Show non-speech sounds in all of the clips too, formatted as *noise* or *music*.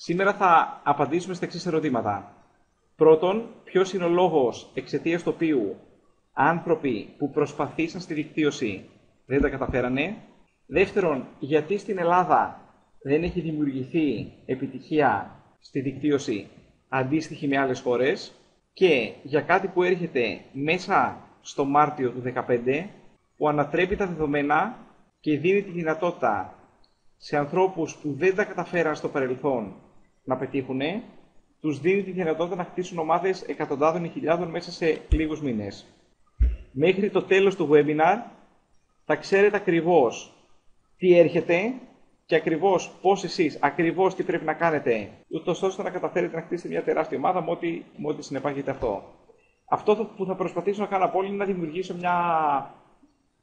Σήμερα θα απαντήσουμε στα εξής ερωτήματα. Πρώτον, ποιος είναι ο λόγος εξαιτίας του οποίου άνθρωποι που προσπαθήσαν στη δικτύωση δεν τα καταφέρανε; Δεύτερον, γιατί στην Ελλάδα δεν έχει δημιουργηθεί επιτυχία στη δικτύωση αντίστοιχη με άλλες χώρες; Και για κάτι που έρχεται μέσα στο Μάρτιο του 2015 που ανατρέπει τα δεδομένα και δίνει τη δυνατότητα σε ανθρώπους που δεν τα καταφέραν στο παρελθόν να πετύχουν, τους δίνει τη δυνατότητα να χτίσουν ομάδες εκατοντάδων ή χιλιάδων μέσα σε λίγους μήνες. Μέχρι το τέλος του webinar θα ξέρετε ακριβώς τι έρχεται και ακριβώς πώς εσείς, ακριβώς τι πρέπει να κάνετε, ούτως ώστε να καταφέρετε να χτίσετε μια τεράστια ομάδα με ό,τι, με ό,τι συνεπάγεται αυτό. Αυτό που θα προσπαθήσω να κάνω από όλοι είναι να δημιουργήσω μια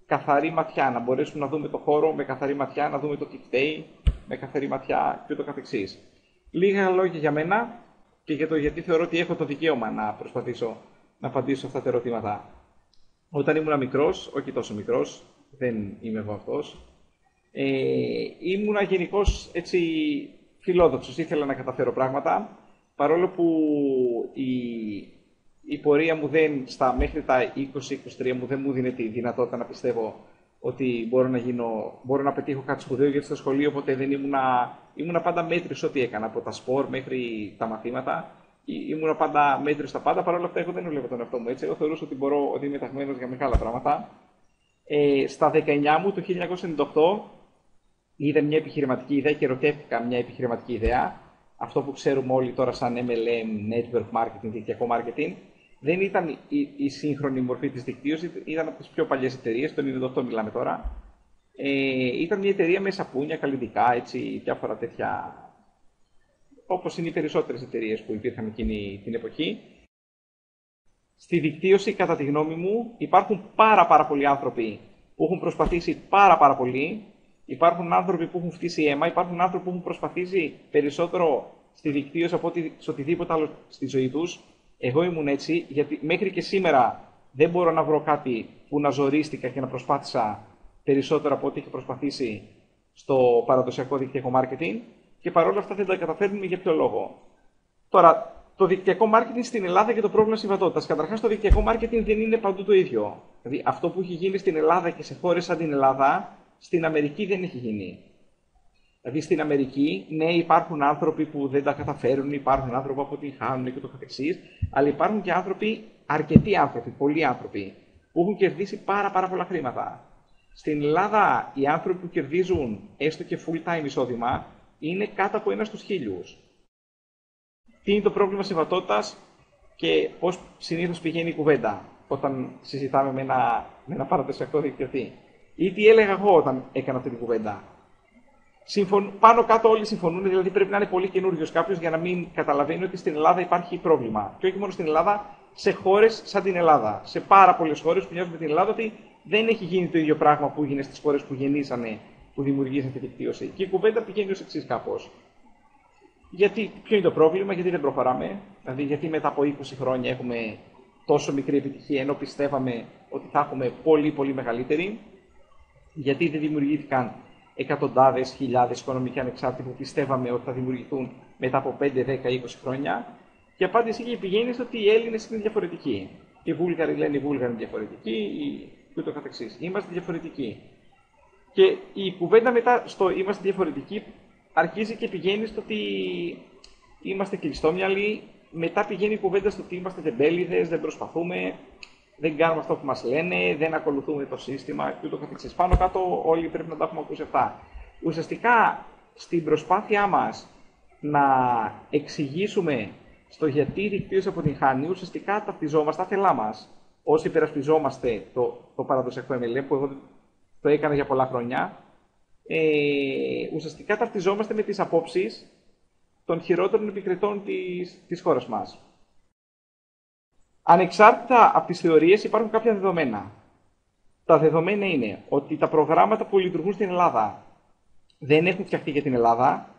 καθαρή ματιά, να μπορέσουμε να δούμε το χώρο με καθαρή ματιά, να δούμε το τι φταίει με καθαρή ματιά και ούτω καθεξής. Λίγα λόγια για μένα και για το γιατί θεωρώ ότι έχω το δικαίωμα να προσπαθήσω να απαντήσω αυτά τα ερωτήματα. Όταν ήμουν μικρός, όχι τόσο μικρός, δεν είμαι εγώ αυτός, ε, ήμουνα γενικώς έτσι φιλόδοξος, ήθελα να καταφέρω πράγματα, παρόλο που η, η πορεία μου δεν, στα μέχρι τα 20-23 μου δεν μου δίνει τη δυνατότητα να πιστεύω ότι μπορώ να, γίνω, μπορώ να πετύχω κάτι σπουδαίο γιατί στο σχολείο ποτέ δεν ήμουνα, ήμουνα πάντα μέτρης ό,τι έκανα, από τα σπορ μέχρι τα μαθήματα. Ήμουνα πάντα μέτρης στα πάντα, παρόλα αυτά εγώ δεν έλεγα τον εαυτό μου έτσι. Εγώ θεωρούσα ότι, μπορώ, ότι είμαι ταγμένο για μεγάλα πράγματα. Ε, στα 19 μου, το 1998, είδα μια επιχειρηματική ιδέα και ερωτεύτηκα μια επιχειρηματική ιδέα. Αυτό που ξέρουμε όλοι τώρα σαν MLM, Network Marketing, δικτυακό marketing, δεν ήταν η, η σύγχρονη μορφή της δικτύωσης, ήταν από τις πιο παλιές εταιρείες, το 98 μιλάμε τώρα. Ε, ήταν μια εταιρεία με σαπούνια, καλλιτικά, έτσι, διάφορα τέτοια. Όπως είναι οι περισσότερες εταιρείες που υπήρχαν εκείνη την εποχή. Στη δικτύωση, κατά τη γνώμη μου, υπάρχουν πάρα, πάρα πολλοί άνθρωποι που έχουν προσπαθήσει πάρα, πάρα πολύ Υπάρχουν άνθρωποι που έχουν φτύσει αίμα, υπάρχουν άνθρωποι που έχουν προσπαθήσει περισσότερο στη δικτύωση από ότι σε οτιδήποτε άλλο στη ζωή τους. Εγώ ήμουν έτσι, γιατί μέχρι και σήμερα δεν μπορώ να βρω κάτι που να ζορίστηκα και να προσπάθησα περισσότερο από ό,τι είχε προσπαθήσει στο παραδοσιακό δικτυακό marketing και παρόλα αυτά δεν τα καταφέρνουμε για ποιο λόγο. Τώρα, το δικτυακό marketing στην Ελλάδα και το πρόβλημα συμβατότητας. Καταρχάς, το δικτυακό marketing δεν είναι παντού το ίδιο. Δηλαδή, αυτό που έχει γίνει στην Ελλάδα και σε χώρες σαν την Ελλάδα στην Αμερική δεν έχει γίνει. Δηλαδή στην Αμερική, ναι, υπάρχουν άνθρωποι που δεν τα καταφέρουν, υπάρχουν άνθρωποι που αποτυγχάνουν και το καθεξής, αλλά υπάρχουν και άνθρωποι, αρκετοί άνθρωποι, πολλοί άνθρωποι, που έχουν κερδίσει πάρα, πάρα πολλά χρήματα. Στην Ελλάδα, οι άνθρωποι που κερδίζουν έστω και full time εισόδημα είναι κάτω από ένα στους χίλιους. Τι είναι το πρόβλημα συμβατότητας και πώς συνήθως πηγαίνει η κουβέντα όταν συζητάμε με ένα, με ένα παραδοσιακό δικτυωτή ή τι έλεγα εγώ όταν έκανα αυτή την κουβέντα. Συμφων... Πάνω κάτω όλοι συμφωνούν, δηλαδή πρέπει να είναι πολύ καινούριος κάποιος για να μην καταλαβαίνει ότι στην Ελλάδα υπάρχει πρόβλημα. Και όχι μόνο στην Ελλάδα, σε χώρες σαν την Ελλάδα. Σε πάρα πολλές χώρες που μοιάζουν με την Ελλάδα, ότι δεν έχει γίνει το ίδιο πράγμα που έγινε στις χώρες που γεννήσανε, που δημιουργήσαν τη δικτύωση. Και η κουβέντα πηγαίνει ως εξής κάπως. Γιατί, ποιο είναι το πρόβλημα, γιατί δεν προχωράμε, δηλαδή γιατί μετά από 20 χρόνια έχουμε τόσο μικρή επιτυχία ενώ πιστεύαμε ότι θα έχουμε πολύ πολύ μεγαλύτερη; Γιατί δεν δημιουργήθηκαν εκατοντάδες χιλιάδες οικονομικοί ανεξάρτητοι που πιστεύαμε ότι θα δημιουργηθούν μετά από 5, 10, 20 χρόνια. Και η απάντηση είχε πηγαίνει στο ότι οι Έλληνες είναι διαφορετικοί. Οι Βούλγαροι λένε οι Βούλγαροι είναι διαφορετικοί και ούτω καθεξής. Είμαστε διαφορετικοί. Και η κουβέντα μετά στο είμαστε διαφορετικοί αρχίζει και πηγαίνει στο ότι είμαστε κλειστόμυαλοι. Μετά πηγαίνει η κουβέντα στο ότι είμαστε τεμπέληδε, δεν προσπαθούμε, δεν κάνουμε αυτό που μας λένε, δεν ακολουθούμε το σύστημα και ούτω καθεξής. Πάνω κάτω όλοι πρέπει να τα έχουμε ακούσει αυτά. Ουσιαστικά στην προσπάθειά μας να εξηγήσουμε στο γιατί η δικτύωση αποτυγχάνει, ουσιαστικά ταυτιζόμαστε τα θέλά μας. Όσοι υπερασπιζόμαστε το, το παραδοσιακό MLM, που εγώ το έκανα για πολλά χρόνια, ε, ουσιαστικά ταυτιζόμαστε με τις απόψεις των χειρότερων επικριτών της, της χώρας μας. Ανεξάρτητα από τις θεωρίες υπάρχουν κάποια δεδομένα. Τα δεδομένα είναι ότι τα προγράμματα που λειτουργούν στην Ελλάδα δεν έχουν φτιαχτεί για την Ελλάδα.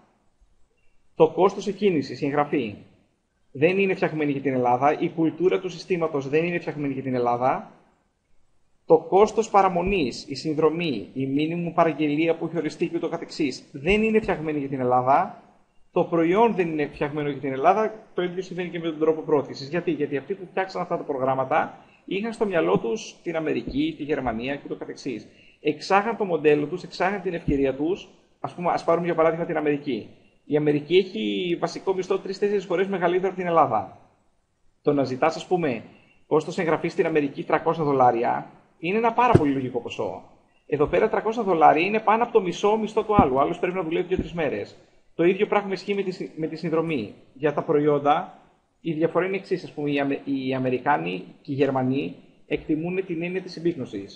Το κόστος εκκίνησης, η εγγραφή, δεν είναι φτιαγμένη για την Ελλάδα. Η κουλτούρα του συστήματος δεν είναι φτιαγμένη για την Ελλάδα. Το κόστος παραμονής, η συνδρομή, η μήνυμου παραγγελία που έχει οριστεί και ούτω καθεξής, δεν είναι φτιαγμένη για την Ελλάδα. Το προϊόν δεν είναι φτιαγμένο για την Ελλάδα, το ίδιο συμβαίνει και με τον τρόπο πρόθεσης. Γιατί; Γιατί αυτοί που φτιάξαν αυτά τα προγράμματα είχαν στο μυαλό τους την Αμερική, τη Γερμανία και το καθεξής. Εξάγαν το μοντέλο τους, εξάγαν την ευκαιρία τους. Α πούμε, ας πάρουμε για παράδειγμα την Αμερική. Η Αμερική έχει βασικό μισθό τρει-τέσσερι φορές μεγαλύτερο από την Ελλάδα. Το να ζητάς, ας πούμε, κόστος εγγραφής στην Αμερική 300 δολάρια είναι ένα πάρα πολύ λογικό ποσό. Εδώ πέρα 300 δολάρια είναι πάνω από το μισό μισθό του άλλου. Άλλος πρέπει να δουλεύει δύο-τρεις μέρες. Το ίδιο πράγμα ισχύει με τη, με τη συνδρομή. Για τα προϊόντα, η διαφορά είναι εξής. Α πούμε, οι, Αμε, οι Αμερικάνοι και οι Γερμανοί εκτιμούν την έννοια της συμπίκνωση.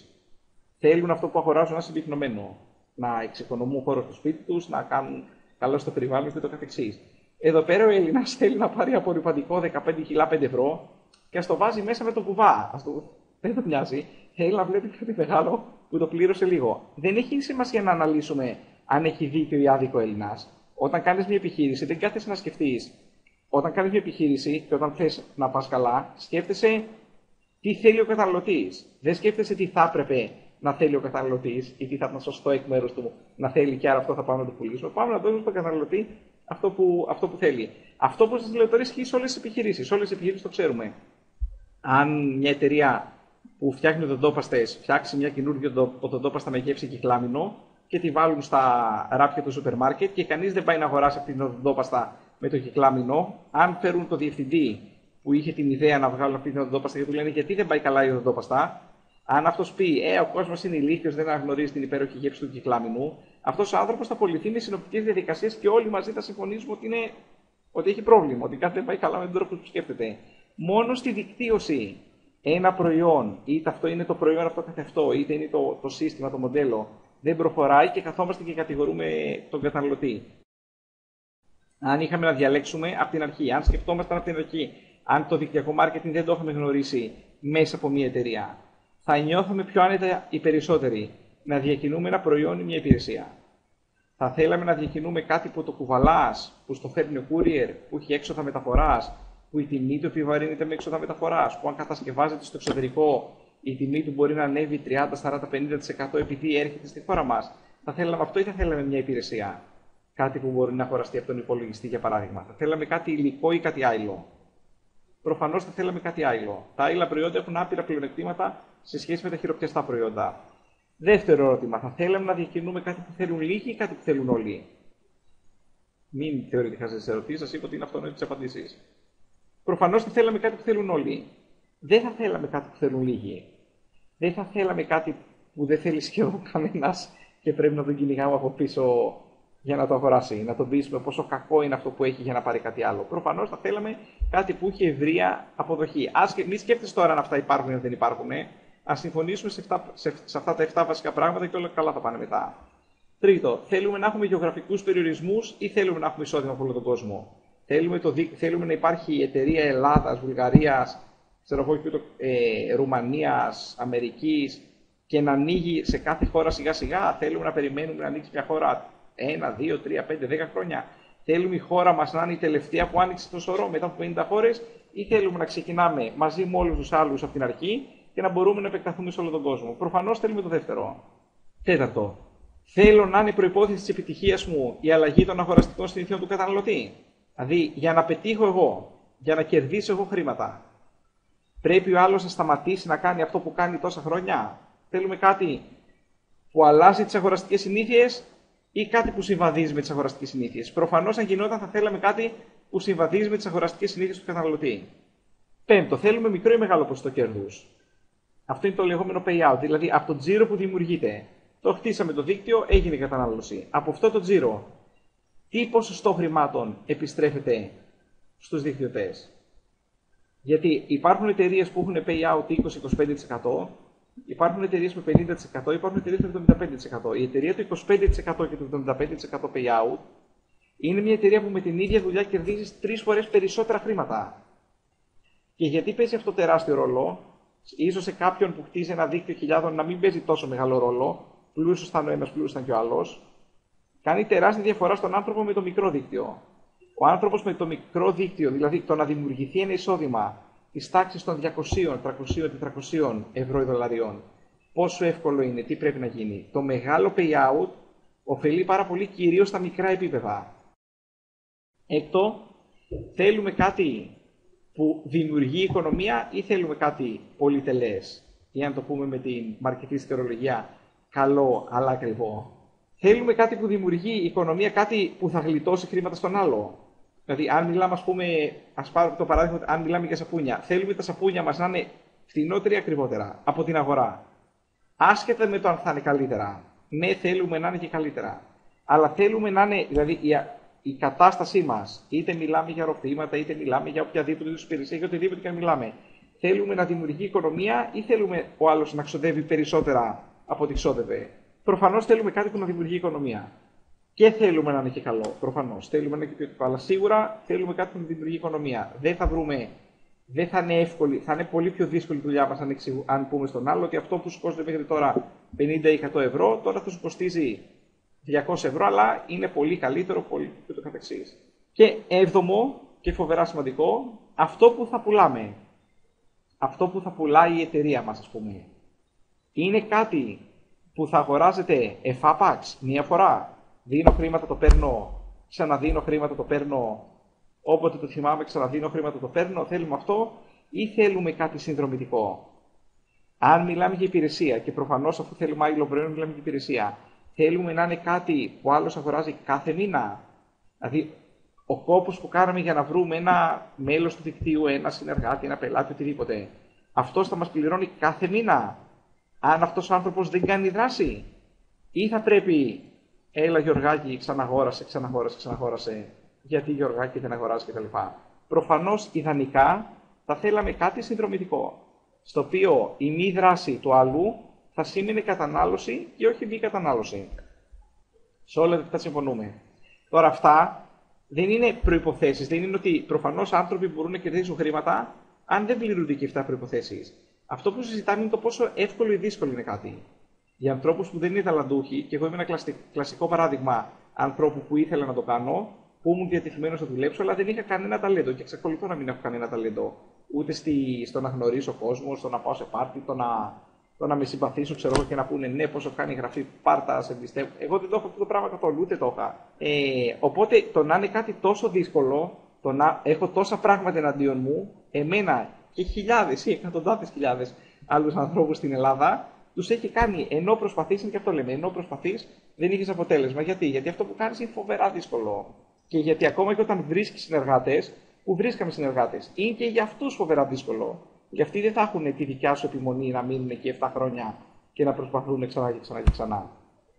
Θέλουν αυτό που αγοράζουν να συμπυκνωμένο. Να εξοικονομούν χώρο στο σπίτι τους, να κάνουν καλό στο περιβάλλον και το καθεξής. Εδώ πέρα ο Έλληνας θέλει να πάρει απορριπαντικό 15 κιλά 5 ευρώ και ας το βάζει μέσα με το κουβά. Ας το... Δεν το μοιάζει. Θέλει να βλέπει κάτι μεγάλο που το πλήρωσε λίγο. Δεν έχει σημασία να αναλύσουμε αν έχει δίκιο ή άδικο Έλληνας. Όταν κάνεις μια επιχείρηση, δεν κάθεσαι να σκεφτείς. Όταν κάνεις μια επιχείρηση και όταν θες να πας καλά, σκέφτεσαι τι θέλει ο καταναλωτής. Δεν σκέφτεσαι τι θα έπρεπε να θέλει ο καταναλωτής ή τι θα ήταν σωστό εκ μέρους του να θέλει και άρα αυτό θα πάμε να το πουλήσουμε. Πάμε να δώσουμε στον καταναλωτή αυτό που, αυτό που θέλει. Αυτό που σα λέω τώρα ισχύει σε όλες τις επιχειρήσεις. Όλες τις επιχειρήσεις το ξέρουμε. Αν μια εταιρεία που φτιάχνει οδοντόπαστες φτιάξει μια καινούργια οδοντόπαστα με γεύση κυκλάμινο και τη βάλουν στα ράπια του σούπερ μάρκετ και κανείς δεν πάει να αγοράσει αυτή την οδοντόπαστα με το κυκλάμινο, αν φέρουν το διευθυντή που είχε την ιδέα να βγάλουν αυτή την οδοντόπαστα και του λένε γιατί δεν πάει καλά η οδοντόπαστα, αν αυτός πει, Ε, ο κόσμος είναι ηλίθιος, δεν αναγνωρίζει την υπέροχη γεύση του κυκλάμινου, αυτός ο άνθρωπος θα απολυθεί με συνοπτικές διαδικασίες και όλοι μαζί θα συμφωνήσουμε ότι, είναι, ότι έχει πρόβλημα, ότι κάτι δεν πάει καλά με τον τρόπο που σκέφτεται. Μόνο στη δικτύωση ένα προϊόν, είτε αυτό είναι το προϊόν αυτό καθ' αυτό, είτε είναι το, το σύστημα, το μοντέλο, δεν προχωράει και καθόμαστε και κατηγορούμε τον καταναλωτή. Αν είχαμε να διαλέξουμε από την αρχή, αν σκεφτόμασταν από την αρχή, αν το δικτυακό marketing δεν το είχαμε γνωρίσει μέσα από μια εταιρεία, θα νιώθουμε πιο άνετα οι περισσότεροι να διακινούμε ένα προϊόν ή μια υπηρεσία. Θα θέλαμε να διακινούμε κάτι που το κουβαλάς, που στο φέρνει ο courier, που έχει έξοδα μεταφοράς, που η τιμή του επιβαρύνεται με έξοδα μεταφοράς, που αν κατασκευάζεται στο εξωτερικό η τιμή του μπορεί να ανέβει 30, 40, 50% επειδή έρχεται στη χώρα μας. Θα θέλαμε αυτό ή θα θέλαμε μια υπηρεσία; Κάτι που μπορεί να αγοραστεί από τον υπολογιστή, για παράδειγμα. Θα θέλαμε κάτι υλικό ή κάτι άλλο. Προφανώς θα θέλαμε κάτι άλλο. Τα άλλα προϊόντα έχουν άπειρα πλεονεκτήματα σε σχέση με τα χειροπιαστά προϊόντα. Δεύτερο ερώτημα. Θα θέλαμε να διακινούμε κάτι που θέλουν λίγοι ή κάτι που θέλουν όλοι; Μην θεωρείτε χαζές ερωτήσεις, σας είπα ότι είναι αυτονόητες τις απαντήσεις. Προφανώς θα θέλαμε κάτι που θέλουν όλοι. Δεν θα θέλαμε κάτι που θέλουν λίγοι. Δεν θα θέλαμε κάτι που δεν θέλει σχεδόν *laughs* κανένας και πρέπει να τον κυνηγάμε από πίσω για να το αγοράσει. Να τον πείσουμε πόσο κακό είναι αυτό που έχει για να πάρει κάτι άλλο. Προφανώς θα θέλαμε κάτι που έχει ευρεία αποδοχή. Α μην σκέφτεσαι τώρα αν αυτά υπάρχουν ή δεν υπάρχουν. Α συμφωνήσουμε σε αυτά, σε, σε αυτά τα 7 βασικά πράγματα και όλα καλά θα πάνε μετά. Τρίτο, θέλουμε να έχουμε γεωγραφικούς περιορισμούς ή θέλουμε να έχουμε εισόδημα από όλο τον κόσμο; Θέλουμε, το, θέλουμε να υπάρχει η εταιρεία Ελλάδας, Βουλγαρίας, ξέρω εγώ και ε, Ρουμανίας, Αμερικής και να ανοίγει σε κάθε χώρα σιγά σιγά. Θέλουμε να περιμένουμε να ανοίξει μια χώρα ένα, δύο, τρία, πέντε, δέκα χρόνια. Θέλουμε η χώρα μας να είναι η τελευταία που άνοιξε το σωρό μετά από 50 χώρες, ή θέλουμε να ξεκινάμε μαζί με όλους τους άλλους από την αρχή και να μπορούμε να επεκταθούμε σε όλο τον κόσμο. Προφανώς θέλουμε το δεύτερο. Τέταρτο. Θέλω να είναι προπόθεση της επιτυχίας μου η αλλαγή των αγοραστικών συνηθιών του καταναλωτή. Δηλαδή, για να πετύχω εγώ, για να κερδίσω εγώ χρήματα, Πρέπει ο άλλος να σταματήσει να κάνει αυτό που κάνει τόσα χρόνια; Θέλουμε κάτι που αλλάζει τις αγοραστικές συνήθειες ή κάτι που συμβαδίζει με τις αγοραστικές συνήθειες; Προφανώς, αν γινόταν, θα θέλαμε κάτι που συμβαδίζει με τις αγοραστικές συνήθειες του καταναλωτή. Πέμπτο, θέλουμε μικρό ή μεγάλο ποσοστό κέρδους. Αυτό είναι το λεγόμενο payout, δηλαδή από το τζίρο που δημιουργείται. Το χτίσαμε το δίκτυο, έγινε η κατανάλωση. Από αυτό το τζίρο, τι ποσοστό χρημάτων επιστρέφεται στους δικτυωτές; Γιατί υπάρχουν εταιρείες που έχουν payout 20-25%, υπάρχουν εταιρείες με 50%, υπάρχουν εταιρείες με 75%. Η εταιρεία του 25% και του 75% payout είναι μια εταιρεία που με την ίδια δουλειά κερδίζεις τρεις φορές περισσότερα χρήματα. Και γιατί παίζει αυτό τεράστιο ρόλο, ίσως σε κάποιον που χτίζει ένα δίκτυο χιλιάδων να μην παίζει τόσο μεγάλο ρόλο, πλούσιος ήταν ο ένας, πλούσιος ήταν και ο άλλος, κάνει τεράστια διαφορά στον άνθρωπο με το μικρό δίκτυο. Ο άνθρωπος με το μικρό δίκτυο, δηλαδή το να δημιουργηθεί ένα εισόδημα της τάξης των 200, 300, 400 ευρώ ή δολαριών, πόσο εύκολο είναι, τι πρέπει να γίνει. Το μεγάλο payout ωφελεί πάρα πολύ κυρίως στα μικρά επίπεδα. Έκτο, θέλουμε κάτι που δημιουργεί οικονομία ή θέλουμε κάτι πολυτελές; Ή αν το πούμε με την μαρκετής ορολογία, καλό αλλά ακριβό. Θέλουμε κάτι που δημιουργεί οικονομία, κάτι που θα γλιτώσει χρήματα στον άλλο. Δηλαδή, αν μιλάμε, ας πούμε, ας πάρω το παράδειγμα, αν μιλάμε για σαπούνια, θέλουμε τα σαπούνια μας να είναι φθηνότερα ή ακριβότερα από την αγορά. Άσχετα με το αν θα είναι καλύτερα. Ναι, θέλουμε να είναι και καλύτερα. Αλλά θέλουμε να είναι, δηλαδή, η, η κατάστασή μας, είτε μιλάμε για ροφήματα, είτε μιλάμε για οποιαδήποτε υπηρεσία, για οτιδήποτε και αν μιλάμε, θέλουμε να δημιουργεί οικονομία ή θέλουμε ο άλλος να ξοδεύει περισσότερα από ό,τι ξόδευε. Προφανώς θέλουμε κάτι που να δημιουργεί οικονομία. Και θέλουμε να είναι και καλό. Προφανώς. Θέλουμε να είναι και ποιοτικό. Αλλά σίγουρα θέλουμε κάτι που να δημιουργεί οικονομία. Δεν θα βρούμε. Δεν θα είναι εύκολη, θα είναι πολύ πιο δύσκολη η δουλειά μας αν, αν πούμε στον άλλο ότι αυτό που σου κόστησε μέχρι τώρα 50 ή 100 ευρώ, τώρα θα σου κοστίζει 200 ευρώ, αλλά είναι πολύ καλύτερο, πολύ και το καθεξής. Και έβδομο και φοβερά σημαντικό, αυτό που θα πουλάμε αυτό που θα πουλάει η εταιρεία μας, ας πούμε, είναι κάτι που θα αγοράζεται εφάπαξ μία φορά. Δίνω χρήματα, το παίρνω, ξαναδίνω χρήματα, το παίρνω, όποτε το θυμάμαι, ξαναδίνω χρήματα, το παίρνω. Θέλουμε αυτό ή θέλουμε κάτι συνδρομητικό; Αν μιλάμε για υπηρεσία, και προφανώς αφού θέλουμε άλλο προϊόν, μιλάμε για υπηρεσία, θέλουμε να είναι κάτι που άλλος αγοράζει κάθε μήνα. Δηλαδή, ο κόπος που κάναμε για να βρούμε ένα μέλος του δικτύου, ένα συνεργάτη, ένα πελάτη, οτιδήποτε, αυτός θα μας πληρώνει κάθε μήνα. Αν αυτός ο άνθρωπος δεν κάνει δράση. Ή θα πρέπει, έλα Γιωργάκη, ξαναγόρασε, ξαναγόρασε, ξαναγόρασε, γιατί Γιωργάκη δεν αγοράζει κτλ. Προφανώς, ιδανικά, θα θέλαμε κάτι συνδρομητικό, στο οποίο η μη δράση του άλλου θα σήμαινε κατανάλωση και όχι μη κατανάλωση. Σε όλα αυτά συμφωνούμε. Τώρα αυτά δεν είναι προποθέσει. Δεν είναι ότι προφανώς άνθρωποι μπορούν να κερδίσουν χρήματα αν δεν πληρούνται και αυτά προποθέσει. Αυτό που συζητάμε είναι το πόσο εύκολο ή δύσκολο είναι κάτι. Για ανθρώπους που δεν είναι ταλαντούχοι, και εγώ είμαι ένα κλασικό παράδειγμα ανθρώπου που ήθελα να το κάνω, που ήμουν διατεθειμένος να δουλέψω, αλλά δεν είχα κανένα ταλέντο και εξακολουθώ να μην έχω κανένα ταλέντο. Ούτε στη, στο να γνωρίσω κόσμο, στο να πάω σε πάρτι, το να το να με συμπαθήσουν, ξέρω εγώ, και να πούνε ναι, πόσο κάνει η γραφή, πάρτα, σε εμπιστεύω. Εγώ δεν το έχω αυτό το πράγμα καθόλου, ούτε το είχα. Ε, οπότε το να είναι κάτι τόσο δύσκολο, το να έχω τόσα πράγματα εναντίον μου, εμένα και χιλιάδες ή εκατοντάδες χιλιάδες άλλους ανθρώπους στην Ελλάδα, τους έχει κάνει ενώ προσπαθείς, και αυτό λέμε, ενώ προσπαθείς, δεν είχες αποτέλεσμα. Γιατί; Γιατί αυτό που κάνεις είναι φοβερά δύσκολο. Και γιατί ακόμα και όταν βρίσκεις συνεργάτες, που βρίσκαμε συνεργάτες, είναι και για αυτούς φοβερά δύσκολο. Και αυτοί δεν θα έχουν τη δικιά σου επιμονή να μείνουν εκεί 7 χρόνια και να προσπαθούν ξανά και ξανά και ξανά.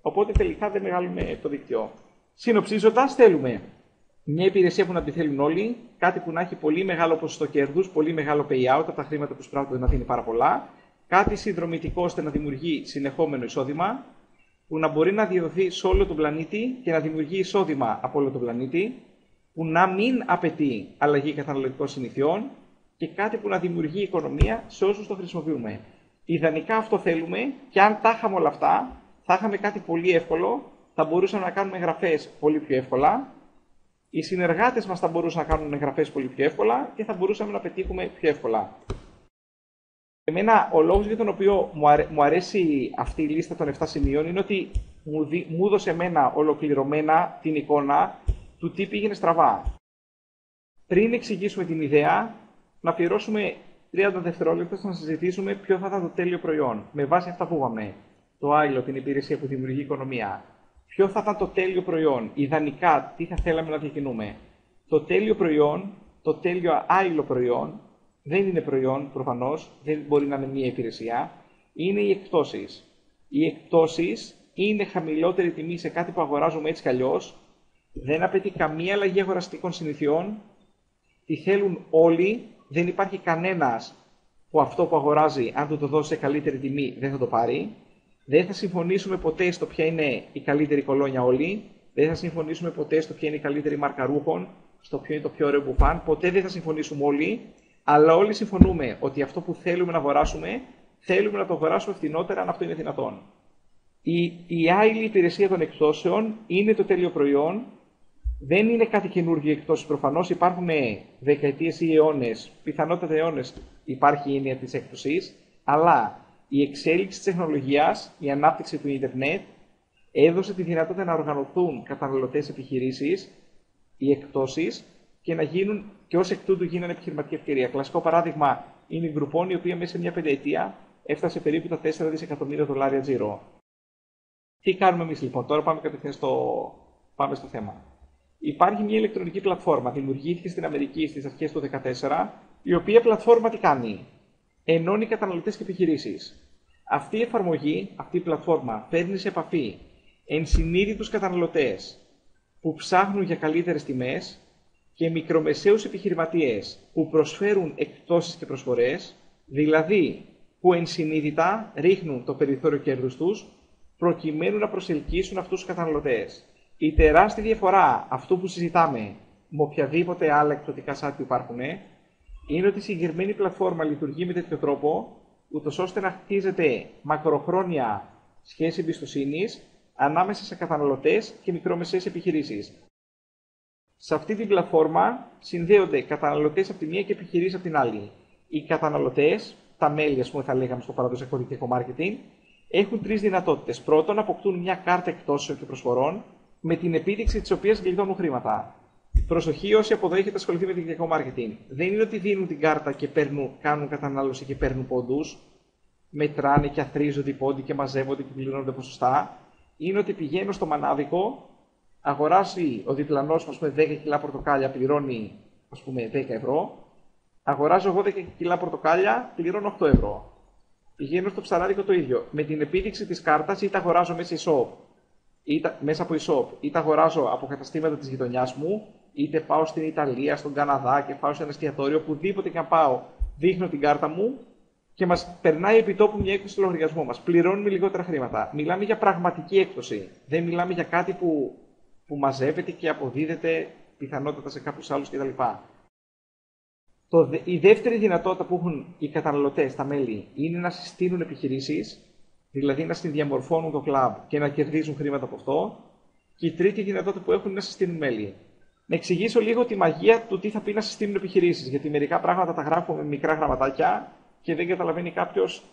Οπότε τελικά δεν μεγαλούμε το δίκτυο. Συνοψίζοντας, θέλουμε μια υπηρεσία που να τη θέλουν όλοι, κάτι που να έχει πολύ μεγάλο ποσοστό κέρδους, πολύ μεγάλο payout από τα χρήματα που σπράττονται να δίνει πάρα πολλά, κάτι συνδρομητικό ώστε να δημιουργεί συνεχόμενο εισόδημα, που να μπορεί να διαδοθεί σε όλο τον πλανήτη και να δημιουργεί εισόδημα από όλο τον πλανήτη, που να μην απαιτεί αλλαγή καταναλωτικών συνηθιών και κάτι που να δημιουργεί οικονομία σε όσους το χρησιμοποιούμε. Ιδανικά αυτό θέλουμε και αν τα είχαμε όλα αυτά, θα είχαμε κάτι πολύ εύκολο, θα μπορούσαμε να κάνουμε εγγραφές πολύ πιο εύκολα, οι συνεργάτες μας θα μπορούσαν να κάνουν εγγραφές πολύ πιο εύκολα και θα μπορούσαμε να πετύχουμε πιο εύκολα. Εμένα, ο λόγος για τον οποίο μου, αρέσει αυτή η λίστα των 7 σημείων είναι ότι μου, δι... μου έδωσε εμένα ολοκληρωμένα την εικόνα του τι πήγαινε στραβά. Πριν εξηγήσουμε την ιδέα, να αφιερώσουμε 30 δευτερόλεπτα να συζητήσουμε ποιο θα ήταν το τέλειο προϊόν. Με βάση αυτά που είπαμε, το άλλο, την υπηρεσία που δημιουργεί οικονομία. Ποιο θα ήταν το τέλειο προϊόν, ιδανικά τι θα θέλαμε να διακινούμε. Το τέλειο προϊόν, το τέλειο άλλο προϊόν, δεν είναι προϊόν προφανώς, δεν μπορεί να είναι μία υπηρεσία, είναι οι εκπτώσεις. Οι εκπτώσεις είναι χαμηλότερη τιμή σε κάτι που αγοράζουμε έτσι κι αλλιώς, δεν απαιτεί καμία αλλαγή αγοραστικών συνηθιών, τη θέλουν όλοι δεν υπάρχει κανένας που αυτό που αγοράζει, αν του το δώσει σε καλύτερη τιμή, δεν θα το πάρει. Δεν θα συμφωνήσουμε ποτέ στο ποια είναι η καλύτερη κολόνια όλοι. Δεν θα συμφωνήσουμε ποτέ στο ποια είναι η καλύτερη μάρκα ρούχων, στο ποιο είναι το πιο ωραίο μπουφάν. Ποτέ δεν θα συμφωνήσουμε όλοι. Αλλά όλοι συμφωνούμε ότι αυτό που θέλουμε να αγοράσουμε, θέλουμε να το αγοράσουμε φθηνότερα αν αυτό είναι δυνατόν. Η, η άλλη υπηρεσία των εκπτώσεων είναι το τέλειο προϊόν δεν είναι κάτι καινούργιο εκτό. Προφανώς υπάρχουν δεκαετίες ή αιώνες, πιθανότατα αιώνες υπάρχει η έννοια της έκπτωσης, αλλά η εξέλιξη της τεχνολογίας, η ανάπτυξη του Ιντερνετ έδωσε τη δυνατότητα να οργανωθούν καταναλωτές επιχειρήσεις οι εκτόσει και να γίνουν και ως εκ τούτου γίνανε επιχειρηματική ευκαιρία. Κλασικό παράδειγμα είναι η Groupon, η οποία μέσα σε μια πενταετία έφτασε περίπου τα 4 δισεκατομμύρια δολάρια τζίρο. Τι κάνουμε εμείς λοιπόν, τώρα πάμε κατευθείαν στο, πάμε στο θέμα. Υπάρχει μια ηλεκτρονική πλατφόρμα, δημιουργήθηκε στην Αμερική στις αρχές του 2014, η οποία πλατφόρμα τι κάνει; Ενώνει καταναλωτές και επιχειρήσεις. Αυτή η εφαρμογή, αυτή η πλατφόρμα, φέρνει σε επαφή ενσυνείδητους καταναλωτές που ψάχνουν για καλύτερες τιμές και μικρομεσαίους επιχειρηματίες που προσφέρουν εκτόσεις και προσφορές, δηλαδή που ενσυνείδητα ρίχνουν το περιθώριο κέρδους τους προκειμένου να προσελκύσουν αυτούς τους καταναλωτές. Η τεράστια διαφορά αυτού που συζητάμε με οποιαδήποτε άλλα εκπτωτικά site που υπάρχουν είναι ότι η συγκεκριμένη πλατφόρμα λειτουργεί με τέτοιο τρόπο ούτως ώστε να χτίζεται μακροχρόνια σχέση εμπιστοσύνης ανάμεσα σε καταναλωτές και μικρομεσαίες επιχειρήσεις. Σε αυτή την πλατφόρμα συνδέονται καταναλωτές από τη μία και επιχειρήσεις από την άλλη. Οι καταναλωτές, τα μέλη, ας πούμε, θα λέγαμε στο παραδοσιακό δικτυακό marketing, έχουν τρεις δυνατότητες. Πρώτον, αποκτούν μια κάρτα εκτόσεων και προσφορών, με την επίδειξη της οποίας γλιτώνουν χρήματα. Προσοχή όσοι από εδώ έχετε ασχοληθεί με δικτυακό marketing. Δεν είναι ότι δίνουν την κάρτα και παίρνουν, κάνουν κατανάλωση και παίρνουν πόντους, μετράνε και αθρίζονται οι πόντοι και μαζεύονται και πληρώνονται ποσοστά. Είναι ότι πηγαίνω στο μανάδικο, αγοράσει ο διπλανός μα 10 κιλά πορτοκάλια, πληρώνει ας πούμε 10 ευρώ. Αγοράζω εγώ 10 κιλά πορτοκάλια, πληρώνω 8 ευρώ. Πηγαίνω στο ψαράδικο το ίδιο. Με την επίδειξη της κάρτας είτε αγοράζω μέσα, e-shop, είτε, μέσα από e-shop, είτε αγοράζω από καταστήματα της γειτονιάς μου, είτε πάω στην Ιταλία, στον Καναδά και πάω σε ένα εστιατόριο, οπουδήποτε και αν πάω, δείχνω την κάρτα μου και μας περνάει επί τόπου μια έκπτωση στο λογαριασμό μας. Πληρώνουμε λιγότερα χρήματα. Μιλάμε για πραγματική έκπτωση. Δεν μιλάμε για κάτι που, που μαζεύεται και αποδίδεται πιθανότατα σε κάποιους άλλους κτλ. Το, η δεύτερη δυνατότητα που έχουν οι καταναλωτές, τα μέλη, είναι να συστήνουν επιχειρήσεις, δηλαδή να συνδιαμορφώνουν το κλαμπ και να κερδίζουν χρήματα από αυτό. Και η τρίτη δυνατότητα που έχουν είναι να συστήνουν μέλη. Να εξηγήσω λίγο τη μαγεία του τι θα πει να συστήνουν επιχειρήσεις. Γιατί μερικά πράγματα τα γράφουμε με μικρά γραμματάκια και δεν καταλαβαίνει κάποιος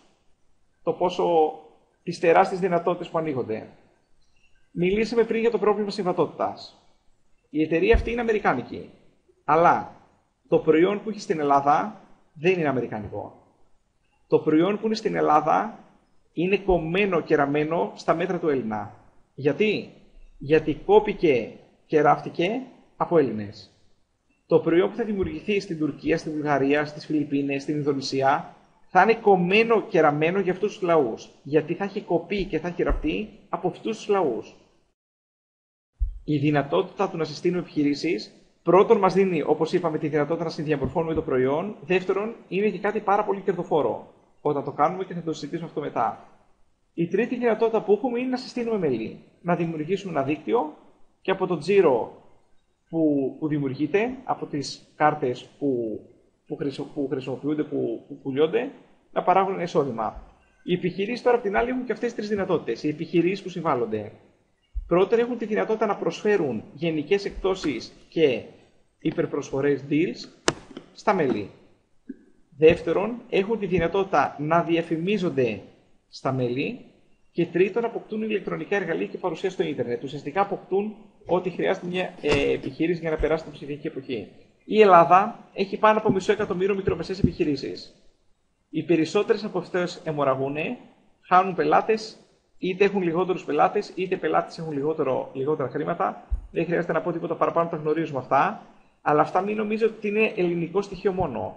το πόσο τι τεράστιε δυνατότητες που ανοίγονται. Μιλήσαμε πριν για το πρόβλημα συμβατότητας. Η εταιρεία αυτή είναι αμερικάνικη. Αλλά το προϊόν που έχει στην Ελλάδα δεν είναι αμερικανικό. Το προϊόν που είναι στην Ελλάδα είναι κομμένο και ραμμένο στα μέτρα του Έλληνα. Γιατί; Γιατί κόπηκε και ράφτηκε από Έλληνες. Το προϊόν που θα δημιουργηθεί στην Τουρκία, στη Βουλγαρία, στις Φιλιππίνες, στην Ινδονησία θα είναι κομμένο και ραμμένο για αυτούς τους λαούς. Γιατί θα έχει κοπεί και θα έχει ραφτεί από αυτούς τους λαούς. Η δυνατότητα του να συστήνουν επιχειρήσεις πρώτον μας δίνει, όπως είπαμε, τη δυνατότητα να συνδιαμορφώνουμε το προϊόν. Δεύτερον, είναι και κάτι πάρα πολύ κερδοφόρο όταν το κάνουμε και θα το συζητήσουμε αυτό μετά. Η τρίτη δυνατότητα που έχουμε είναι να συστήνουμε μέλη. Να δημιουργήσουμε ένα δίκτυο και από το τζίρο που, που δημιουργείται, από τις κάρτες που, που, που χρησιμοποιούνται, που, που πουλιώνται, να παράγουν ένα εισόδημα. Οι επιχειρήσεις τώρα απ' την άλλη έχουν και αυτές τις τρεις δυνατότητες. Οι επιχειρήσεις που συμβάλλονται. Πρώτον, έχουν τη δυνατότητα να προσφέρουν γενικές εκτόσει και υπερπροσφορές deals στα μέλη. Δεύτερον, έχουν τη δυνατότητα να διαφημίζονται στα μέλη. Και τρίτον, αποκτούν ηλεκτρονικά εργαλεία και παρουσία στο ίντερνετ. Ουσιαστικά αποκτούν ό,τι χρειάζεται μια ε, επιχείρηση για να περάσει την ψηφιακή εποχή. Η Ελλάδα έχει πάνω από μισό εκατομμύριο μικρομεσαίες επιχειρήσεις. Οι περισσότερες από αυτές αιμορραγούν, χάνουν πελάτες, είτε έχουν λιγότερους πελάτες, είτε πελάτες έχουν λιγότερο, λιγότερα χρήματα. Δεν χρειάζεται να πω τίποτα παραπάνω, τα γνωρίζουμε αυτά. Αλλά αυτά μην νομίζετε ότι είναι ελληνικό στοιχείο μόνο.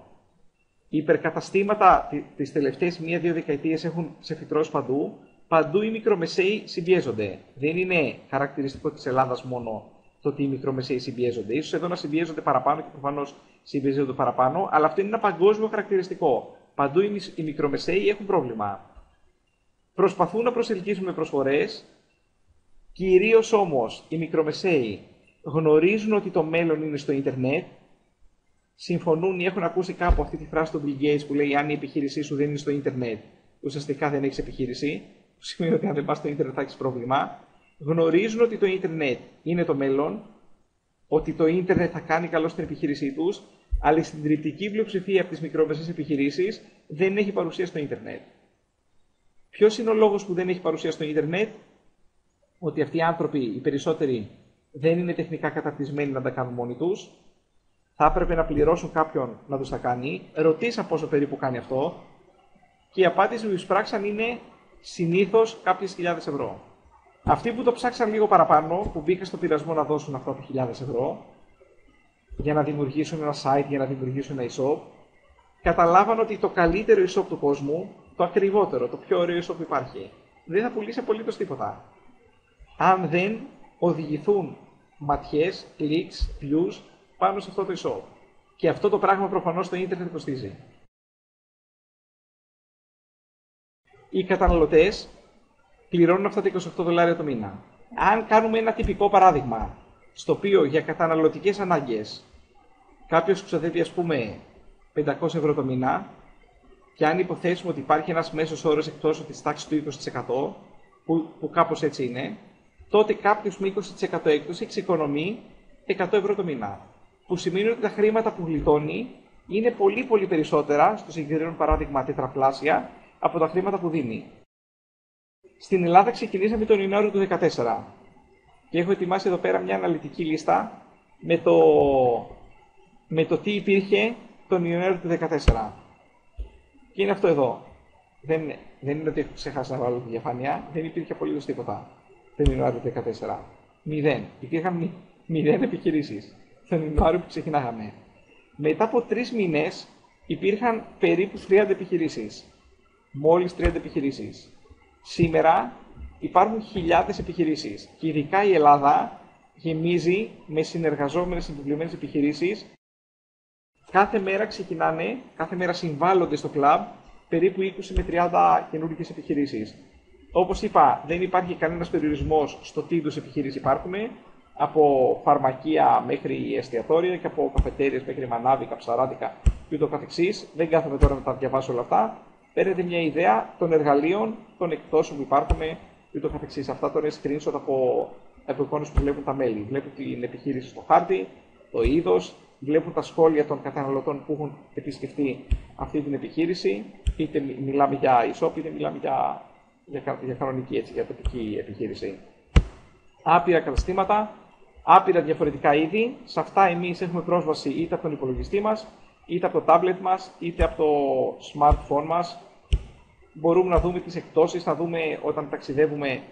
Οι υπερκαταστήματα τις τελευταίες μία-δύο δεκαετίες έχουν ξεφυτρώσει παντού. Παντού οι μικρομεσαίοι συμπιέζονται. Δεν είναι χαρακτηριστικό της Ελλάδας μόνο το ότι οι μικρομεσαίοι συμπιέζονται. σω εδώ να συμπιέζονται παραπάνω και προφανώς συμπιέζονται παραπάνω, αλλά αυτό είναι ένα παγκόσμιο χαρακτηριστικό. Παντού οι μικρομεσαίοι έχουν πρόβλημα. Προσπαθούν να προσελκύσουν με προσφορές, κυρίως όμως οι μικρομεσαίοι γνωρίζουν ότι το μέλλον είναι στο ίντερνετ, συμφωνούν ή έχουν ακούσει κάπου αυτή τη φράση του Bill Gates που λέει αν η επιχείρησή σου δεν είναι στο ίντερνετ, ουσιαστικά δεν έχεις επιχείρηση, που σημαίνει ότι αν δεν πας στο ίντερνετ θα έχεις πρόβλημα. Γνωρίζουν ότι το ίντερνετ είναι το μέλλον, ότι το ίντερνετ θα κάνει καλό στην επιχείρησή τους, αλλά η συντριπτική πλειοψηφία από τις μικρομεσαίες επιχειρήσεις δεν έχει παρουσία στο ίντερνετ. Ποιος είναι ο λόγος που δεν έχει παρουσία στο ίντερνετ, ότι αυτοί οι άνθρωποι, οι περισσότεροι, δεν είναι τεχνικά καταρτισμένοι να τα κάνουν μόνοι τους. Θα έπρεπε να πληρώσουν κάποιον να τους τα κάνει. Ρωτήσαν πόσο περίπου κάνει αυτό. Και η απάντηση που εισπράξαν είναι συνήθως κάποιες χιλιάδες ευρώ. Αυτοί που το ψάξαν λίγο παραπάνω, που μπήκαν στο πειρασμό να δώσουν αυτά τα χιλιάδες ευρώ, για να δημιουργήσουν ένα site, για να δημιουργήσουν ένα e-shop, καταλάβαν ότι το καλύτερο e-shop του κόσμου, το ακριβότερο, το πιο ωραίο e-shop που υπάρχει, δεν θα πουλήσει απολύτως τίποτα. Αν δεν οδηγηθούν ματιές, clicks, views πάνω σε αυτό το e-shop. Και αυτό το πράγμα προφανώς το ίντερνετ κοστίζει. Οι καταναλωτές πληρώνουν αυτά τα 28 δολάρια το μήνα. Αν κάνουμε ένα τυπικό παράδειγμα, στο οποίο για καταναλωτικές ανάγκες κάποιος ξοδεύει ας πούμε 500 ευρώ το μήνα και αν υποθέσουμε ότι υπάρχει ένας μέσος όρος εκτός της τάξης του 20% που, που κάπως έτσι είναι, τότε κάποιος με 20% έκπτωση εξοικονομεί 100 ευρώ το μήνα. Που σημαίνει ότι τα χρήματα που γλιτώνει είναι πολύ πολύ περισσότερα, στο συγκεκριμένο παράδειγμα τετραπλάσια, από τα χρήματα που δίνει. Στην Ελλάδα ξεκινήσαμε τον Ιανουάριο του 2014 και έχω ετοιμάσει εδώ πέρα μια αναλυτική λίστα με το, με το τι υπήρχε τον Ιανουάριο του 2014. Και είναι αυτό εδώ. Δεν, δεν είναι ότι έχω ξεχάσει να βάλω τη διαφάνεια, δεν υπήρχε απολύτως τίποτα τον Ιανουάριο του 2014. Μηδέν. Υπήρχαν μηδέν επιχειρήσεις τον Ιανουάριο που ξεκινάγαμε. Μετά από τρεις μήνες υπήρχαν περίπου 30 επιχειρήσεις. Μόλις 30 επιχειρήσεις. Σήμερα υπάρχουν χιλιάδες επιχειρήσεις και ειδικά η Ελλάδα γεμίζει με συνεργαζόμενες επιβλημένες επιχειρήσεις. Κάθε μέρα ξεκινάνε, κάθε μέρα συμβάλλονται στο κλαμπ περίπου 20 με 30 καινούργιες επιχειρήσεις. Όπως είπα, δεν υπάρχει κανένας περιορισμός στο τι είδους επιχειρήσεις υπάρχουν, από φαρμακεία μέχρι εστιατόρια και από καφετέριες μέχρι μανάβικα, ψαράδικα και ούτω καθεξής. Δεν κάθομαι τώρα να τα διαβάσω όλα αυτά παίρνετε μια ιδέα των εργαλείων, των εκτόσεων που υπάρχουν και το καθεξής. Αυτά τώρα είναι screenshot από, από εικόνες που βλέπουν τα μέλη. Βλέπουν την επιχείρηση στο χάρτη, το είδος, βλέπουν τα σχόλια των καταναλωτών που έχουν επισκεφτεί αυτή την επιχείρηση. Είτε μιλάμε για e-shop, είτε μιλάμε για, για, για κανονική έτσι, για τοπική επιχείρηση. Άπειρα καταστήματα, άπειρα διαφορετικά είδη. Σε αυτά εμείς έχουμε πρόσβαση είτε από τον υπολογιστή μας, είτε από το tablet μας, είτε από το smartphone μας. Μπορούμε να δούμε τις εκτόσεις, να δούμε όταν ταξιδεύουμε,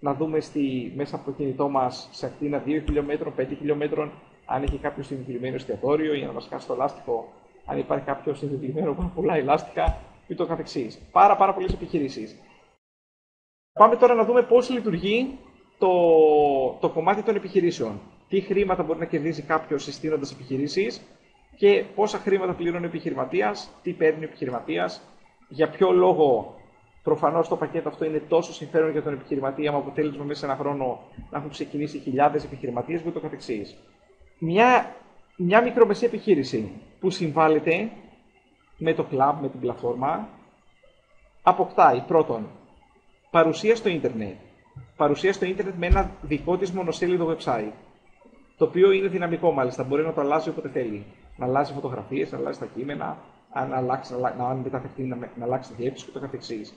να δούμε στη, μέσα από το κινητό μας σε ακτίνα 2 χιλιόμετρων, 5 χιλιόμετρων, αν έχει κάποιο συνδεδεμένο εστιατόριο για να μας κάσει το λάστιχο, αν υπάρχει κάποιο συνδεδεμένο που πολλά ελάστιχα ή το καθεξής. Πάρα, πάρα πολλές επιχειρήσεις. Πάμε τώρα να δούμε πώς λειτουργεί το, το κομμάτι των επιχειρήσεων. Τι χρήματα μπορεί να κερδίζει κάποιος συστήνοντας επιχειρήσεις και πόσα χρήματα πληρώνει ο επιχειρηματίας, τι παίρνει ο επιχειρηματίας, για ποιο λόγο προφανώς το πακέτο αυτό είναι τόσο συμφέρον για τον επιχειρηματία, με αποτέλεσμα μέσα σε ένα χρόνο να έχουν ξεκινήσει χιλιάδες επιχειρηματίες και ούτω καθεξής. Μια, μια μικρομεσαία επιχείρηση που συμβάλλεται με το club, με την πλατφόρμα, αποκτάει πρώτον παρουσία στο ίντερνετ. Παρουσία στο ίντερνετ με ένα δικό της μονοσέλιδο website. Το οποίο είναι δυναμικό μάλιστα, μπορεί να το αλλάζει όποτε θέλει να αλλάζει φωτογραφίες, να αλλάζει τα κείμενα, αν αλλάξει, να, να μεταφερθεί, να, να αλλάξει τη διεύθυνση και το καθεξής.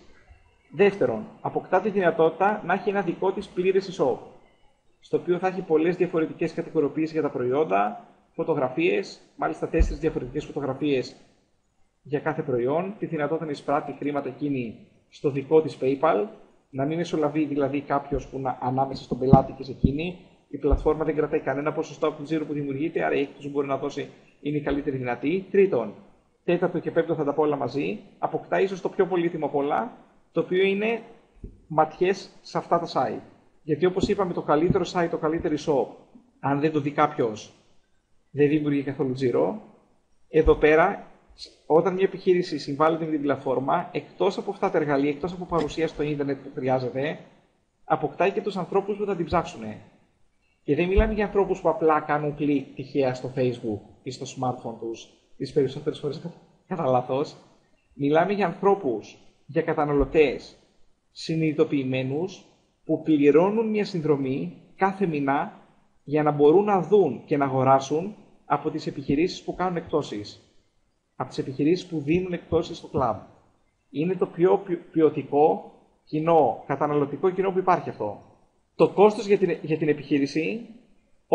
Δεύτερον, αποκτά τη δυνατότητα να έχει ένα δικό της πλήρες e-shop, στο οποίο θα έχει πολλές διαφορετικές κατηγοριοποιήσει για τα προϊόντα, φωτογραφίες, μάλιστα τέσσερις διαφορετικές φωτογραφίες για κάθε προϊόν, τη δυνατότητα να εισπράττει χρήματα εκείνη στο δικό της PayPal, να μην μεσολαβεί δηλαδή κάποιος που να ανάμεσα στον πελάτη και σε εκείνη. Η πλατφόρμα δεν κρατάει κανένα ποσοστό από τον τζίρο που δημιουργείται, άρα η έκπτωση μπορεί να δώσει είναι η καλύτερη δυνατή. Τρίτον, τέταρτο και πέμπτο θα τα πω όλα μαζί, αποκτά ίσως το πιο πολύτιμο από όλα, το οποίο είναι ματιές σε αυτά τα site. Γιατί όπως είπαμε, το καλύτερο site, το καλύτερο shop, αν δεν το δει κάποιος, δεν δημιουργεί καθόλου τζίρο. Εδώ πέρα, όταν μια επιχείρηση συμβάλλεται με την πλατφόρμα, εκτός από αυτά τα εργαλεία, εκτός από παρουσία στο ίντερνετ που χρειάζεται, αποκτάει και τους ανθρώπους που θα την ψάξουν. Και δεν μιλάμε για ανθρώπους που απλά κάνουν κλικ τυχαία στο Facebook ή στο smartphone τους τις περισσότερες φορές κατά λάθος. Μιλάμε για ανθρώπους, για καταναλωτές συνειδητοποιημένους που πληρώνουν μια συνδρομή κάθε μηνά για να μπορούν να δουν και να αγοράσουν από τις επιχειρήσεις που κάνουν εκτόσεις. Από τις επιχειρήσεις που δίνουν εκτόσεις στο κλαμπ. Είναι το πιο ποιοτικό κοινό, καταναλωτικό κοινό που υπάρχει αυτό. Το κόστος για την, για την επιχείρηση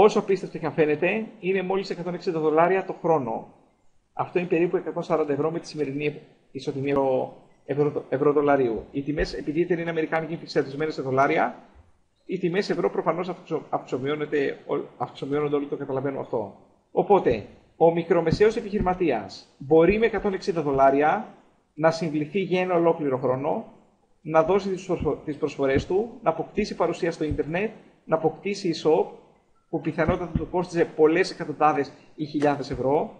Όσο απίστευτο και αν φαίνεται, είναι μόλις 160 δολάρια το χρόνο. Αυτό είναι περίπου 140 ευρώ με τη σημερινή ισοτιμία ευρώ, ευρώ δολαρίου. Οι τιμές, επειδή η εταιρεία είναι αμερικάνικη και εξαρτησμένε σε δολάρια, οι τιμές ευρώ προφανώς αυξομειώνονται, όλοι το καταλαβαίνουμε αυτό. Οπότε, ο μικρομεσαίος επιχειρηματίας μπορεί με 160 δολάρια να συγκληθεί για ένα ολόκληρο χρόνο, να δώσει τις προσφορές του, να αποκτήσει παρουσία στο ίντερνετ, να αποκτήσει e-shop, που πιθανότατα θα του κόστιζε πολλές εκατοντάδες ή χιλιάδες ευρώ,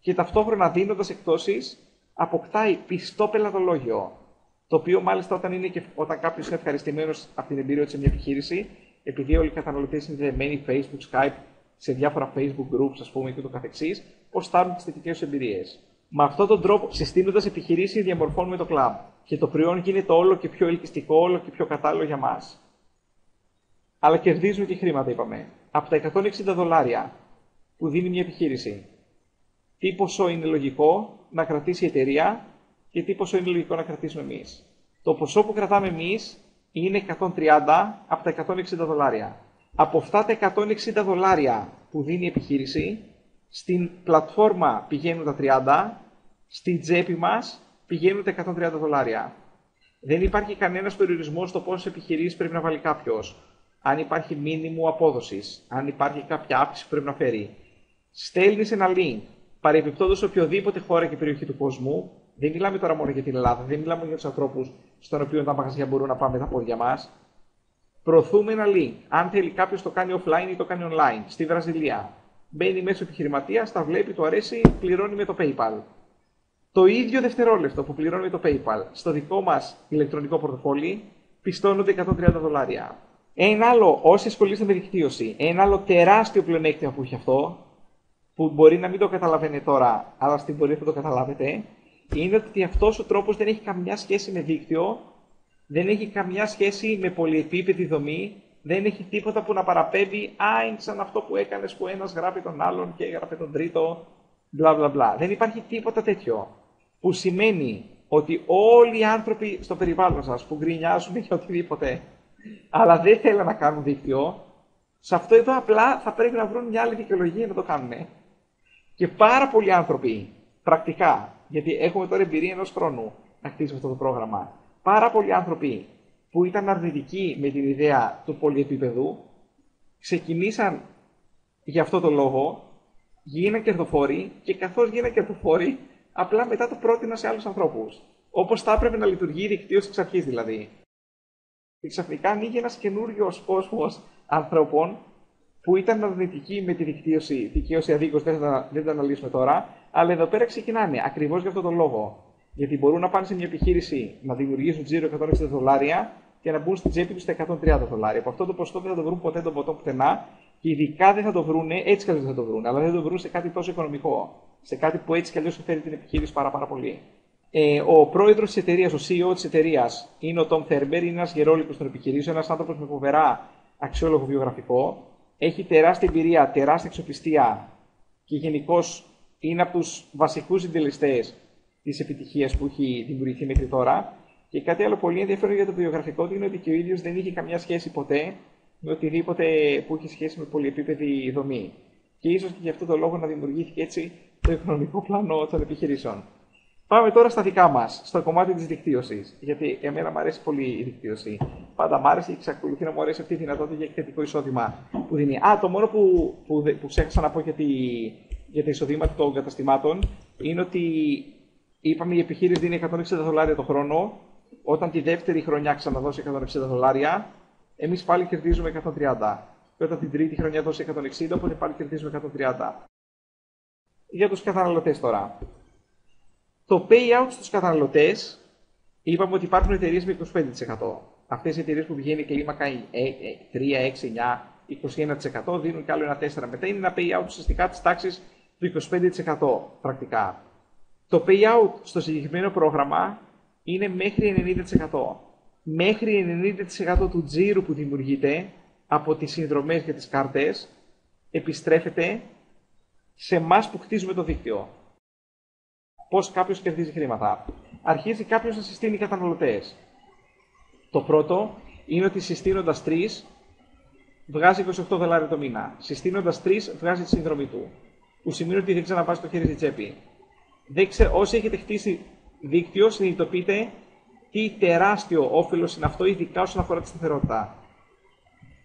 και ταυτόχρονα δίνοντας εκτόσεις, αποκτάει πιστό πελατολόγιο, το οποίο μάλιστα όταν, είναι και, όταν κάποιος είναι ευχαριστημένος από την εμπειρία του σε μια επιχείρηση, επειδή όλοι οι καταναλωτές είναι δεμένοι Facebook, Skype, σε διάφορα Facebook groups, ας πούμε, και το καθεξής, πώς στάρουν τις θετικές τους εμπειρίες. Με αυτόν τον τρόπο, συστήνοντας επιχειρήσεις, διαμορφώνουμε το κλαμπ. Και το προϊόν γίνεται όλο και πιο ελκυστικό, όλο και πιο κατάλληλο για μας. Αλλά κερδίζουμε και χρήματα, είπαμε. Από τα 160 δολάρια που δίνει μια επιχείρηση, τι ποσό είναι λογικό να κρατήσει η εταιρεία και τι ποσό είναι λογικό να κρατήσουμε εμείς. Το ποσό που κρατάμε εμείς είναι 130 από τα 160 δολάρια. Από αυτά τα 160 δολάρια που δίνει η επιχείρηση, στην πλατφόρμα πηγαίνουν τα 30, στην τσέπη μας πηγαίνουν τα 130 δολάρια. Δεν υπάρχει κανένας περιορισμός στο πόσες επιχειρήσεις πρέπει να βάλει κάποιος. Αν υπάρχει μήνυμο απόδοσης, αν υπάρχει κάποια άποψη που πρέπει να φέρει. Στέλνεις ένα link, παρεμπιπτόντω σε οποιοδήποτε χώρα και περιοχή του κόσμου. Δεν μιλάμε τώρα μόνο για την Ελλάδα, δεν μιλάμε για τους ανθρώπους στον οποίο τα μαγαζιά μπορούν να πάμε τα πόδια μας. Προωθούμε ένα link. Αν θέλει κάποιος το κάνει offline ή το κάνει online, στη Βραζιλία. Μπαίνει μέσω επιχειρηματίας, τα βλέπει, το αρέσει, πληρώνει με το PayPal. Το ίδιο δευτερόλεπτο που πληρώνει με το PayPal στο δικό μας ηλεκτρονικό πορτοφόλι πιστώνονται 130 δολάρια. Ένα άλλο, όσοι ασχολείστε με δικτύωση, ένα άλλο τεράστιο πλεονέκτημα που έχει αυτό, που μπορεί να μην το καταλαβαίνετε τώρα, αλλά στην πορεία θα το καταλάβετε, είναι ότι αυτός ο τρόπος δεν έχει καμιά σχέση με δίκτυο, δεν έχει καμιά σχέση με πολυεπίπεδη δομή, δεν έχει τίποτα που να παραπέμπει, α, είναι σαν αυτό που έκανες που ένας γράφει τον άλλον και έγραφε τον τρίτο, μπλα μπλα μπλα. Δεν υπάρχει τίποτα τέτοιο. Που σημαίνει ότι όλοι οι άνθρωποι στο περιβάλλον σας που γκρινιάζουν για οτιδήποτε, αλλά δεν θέλουν να κάνουν δίκτυο, σε αυτό εδώ απλά θα πρέπει να βρουν μια άλλη δικαιολογία να το κάνουν. Και πάρα πολλοί άνθρωποι, πρακτικά, γιατί έχουμε τώρα εμπειρία ενός χρόνου να χτίσουμε αυτό το πρόγραμμα, πάρα πολλοί άνθρωποι που ήταν αρνητικοί με την ιδέα του πολυεπίπεδου, ξεκινήσαν για αυτό το λόγο, γίναν κερδοφόροι και καθώς γίναν κερδοφόροι, απλά μετά το πρότεινα σε άλλους ανθρώπους. Όπως θα έπρεπε να λειτουργεί η δικτύωση εξ αρχής δηλαδή. Και ξαφνικά ανοίγει ένας καινούριος κόσμος ανθρώπων που ήταν αρνητικοί με τη δικτύωση, δικαίωση αδίκως, δεν, θα, δεν τα αναλύσουμε τώρα, αλλά εδώ πέρα ξεκινάνε ακριβώς για αυτόν τον λόγο. Γιατί μπορούν να πάνε σε μια επιχείρηση να δημιουργήσουν τζίρο 160 δολάρια και να μπουν στην τσέπη τους στα 130 δολάρια. Από αυτό το ποσοστό δεν θα το βρουν ποτέ τον ποτό πουθενά και ειδικά δεν θα το βρουν, έτσι κι αλλιώς δεν θα το βρουν, αλλά δεν θα το βρουν σε κάτι τόσο οικονομικό. Σε κάτι που έτσι κι αλλιώς συμφέρει την επιχείρηση πάρα, πάρα πολύ. Ε, ο πρόεδρος της εταιρείας, ο CEO της εταιρείας, είναι ο Tom Thurber, είναι ένας γερόλικο των επιχειρήσεων, ένας άνθρωπος με φοβερά αξιόλογο βιογραφικό. Έχει τεράστια εμπειρία, τεράστια εξοπιστία και γενικώς είναι από τους βασικούς συντελεστές της επιτυχίας που έχει δημιουργηθεί μέχρι τώρα. Και κάτι άλλο πολύ ενδιαφέρον για το βιογραφικό του είναι ότι και ο ίδιος δεν είχε καμιά σχέση ποτέ με οτιδήποτε που έχει σχέση με πολυεπίπεδη δομή. Και ίσως και γι' αυτό το λόγο να δημιουργήθηκε έτσι το οικονομικό πλάνο των επιχειρήσεων. Πάμε τώρα στα δικά μας, στο κομμάτι της δικτύωσης. Γιατί εμένα μου αρέσει πολύ η δικτύωση. Πάντα μου άρεσε και εξακολουθεί να μου αρέσει αυτή η δυνατότητα για εκθετικό εισόδημα που δίνει. Α, το μόνο που, που, που ξέχασα να πω για, τη, για τα εισοδήματα των καταστημάτων είναι ότι είπαμε η επιχείρηση δίνει 160 δολάρια το χρόνο. Όταν τη δεύτερη χρονιά ξαναδώσει 160 δολάρια, εμείς πάλι κερδίζουμε 130. Και όταν την τρίτη χρονιά δώσει 160, οπότε πάλι κερδίζουμε 130. Για τους καταναλωτές τώρα. Το payout στους καταναλωτές, είπαμε ότι υπάρχουν εταιρείες με 25%. Αυτές οι εταιρείες που πηγαίνει κλίμακα 3, 6, 9, 21% δίνουν κι άλλο ένα 4. Μετά είναι ένα payout ουσιαστικά της τάξης του 25% πρακτικά. Το payout στο συγκεκριμένο πρόγραμμα είναι μέχρι 90%. Μέχρι 90% του τζίρου που δημιουργείται από τις συνδρομές και τις κάρτες επιστρέφεται σε εμάς που χτίζουμε το δίκτυο πώς κάποιος κερδίζει χρήματα. Αρχίζει κάποιος να συστήνει καταναλωτές. Το πρώτο είναι ότι συστήνοντας τρεις, βγάζει 28 δολάρια το μήνα. Συστήνοντας 3, βγάζει τη συνδρομή του. Που σημαίνει ότι δεν ξαναβάζει το χέρι στη τσέπη. Δεν ξέ, όσοι έχετε χτίσει δίκτυο, συνειδητοποιείτε τι τεράστιο όφελος είναι αυτό, ειδικά όσον αφορά τη σταθερότητα.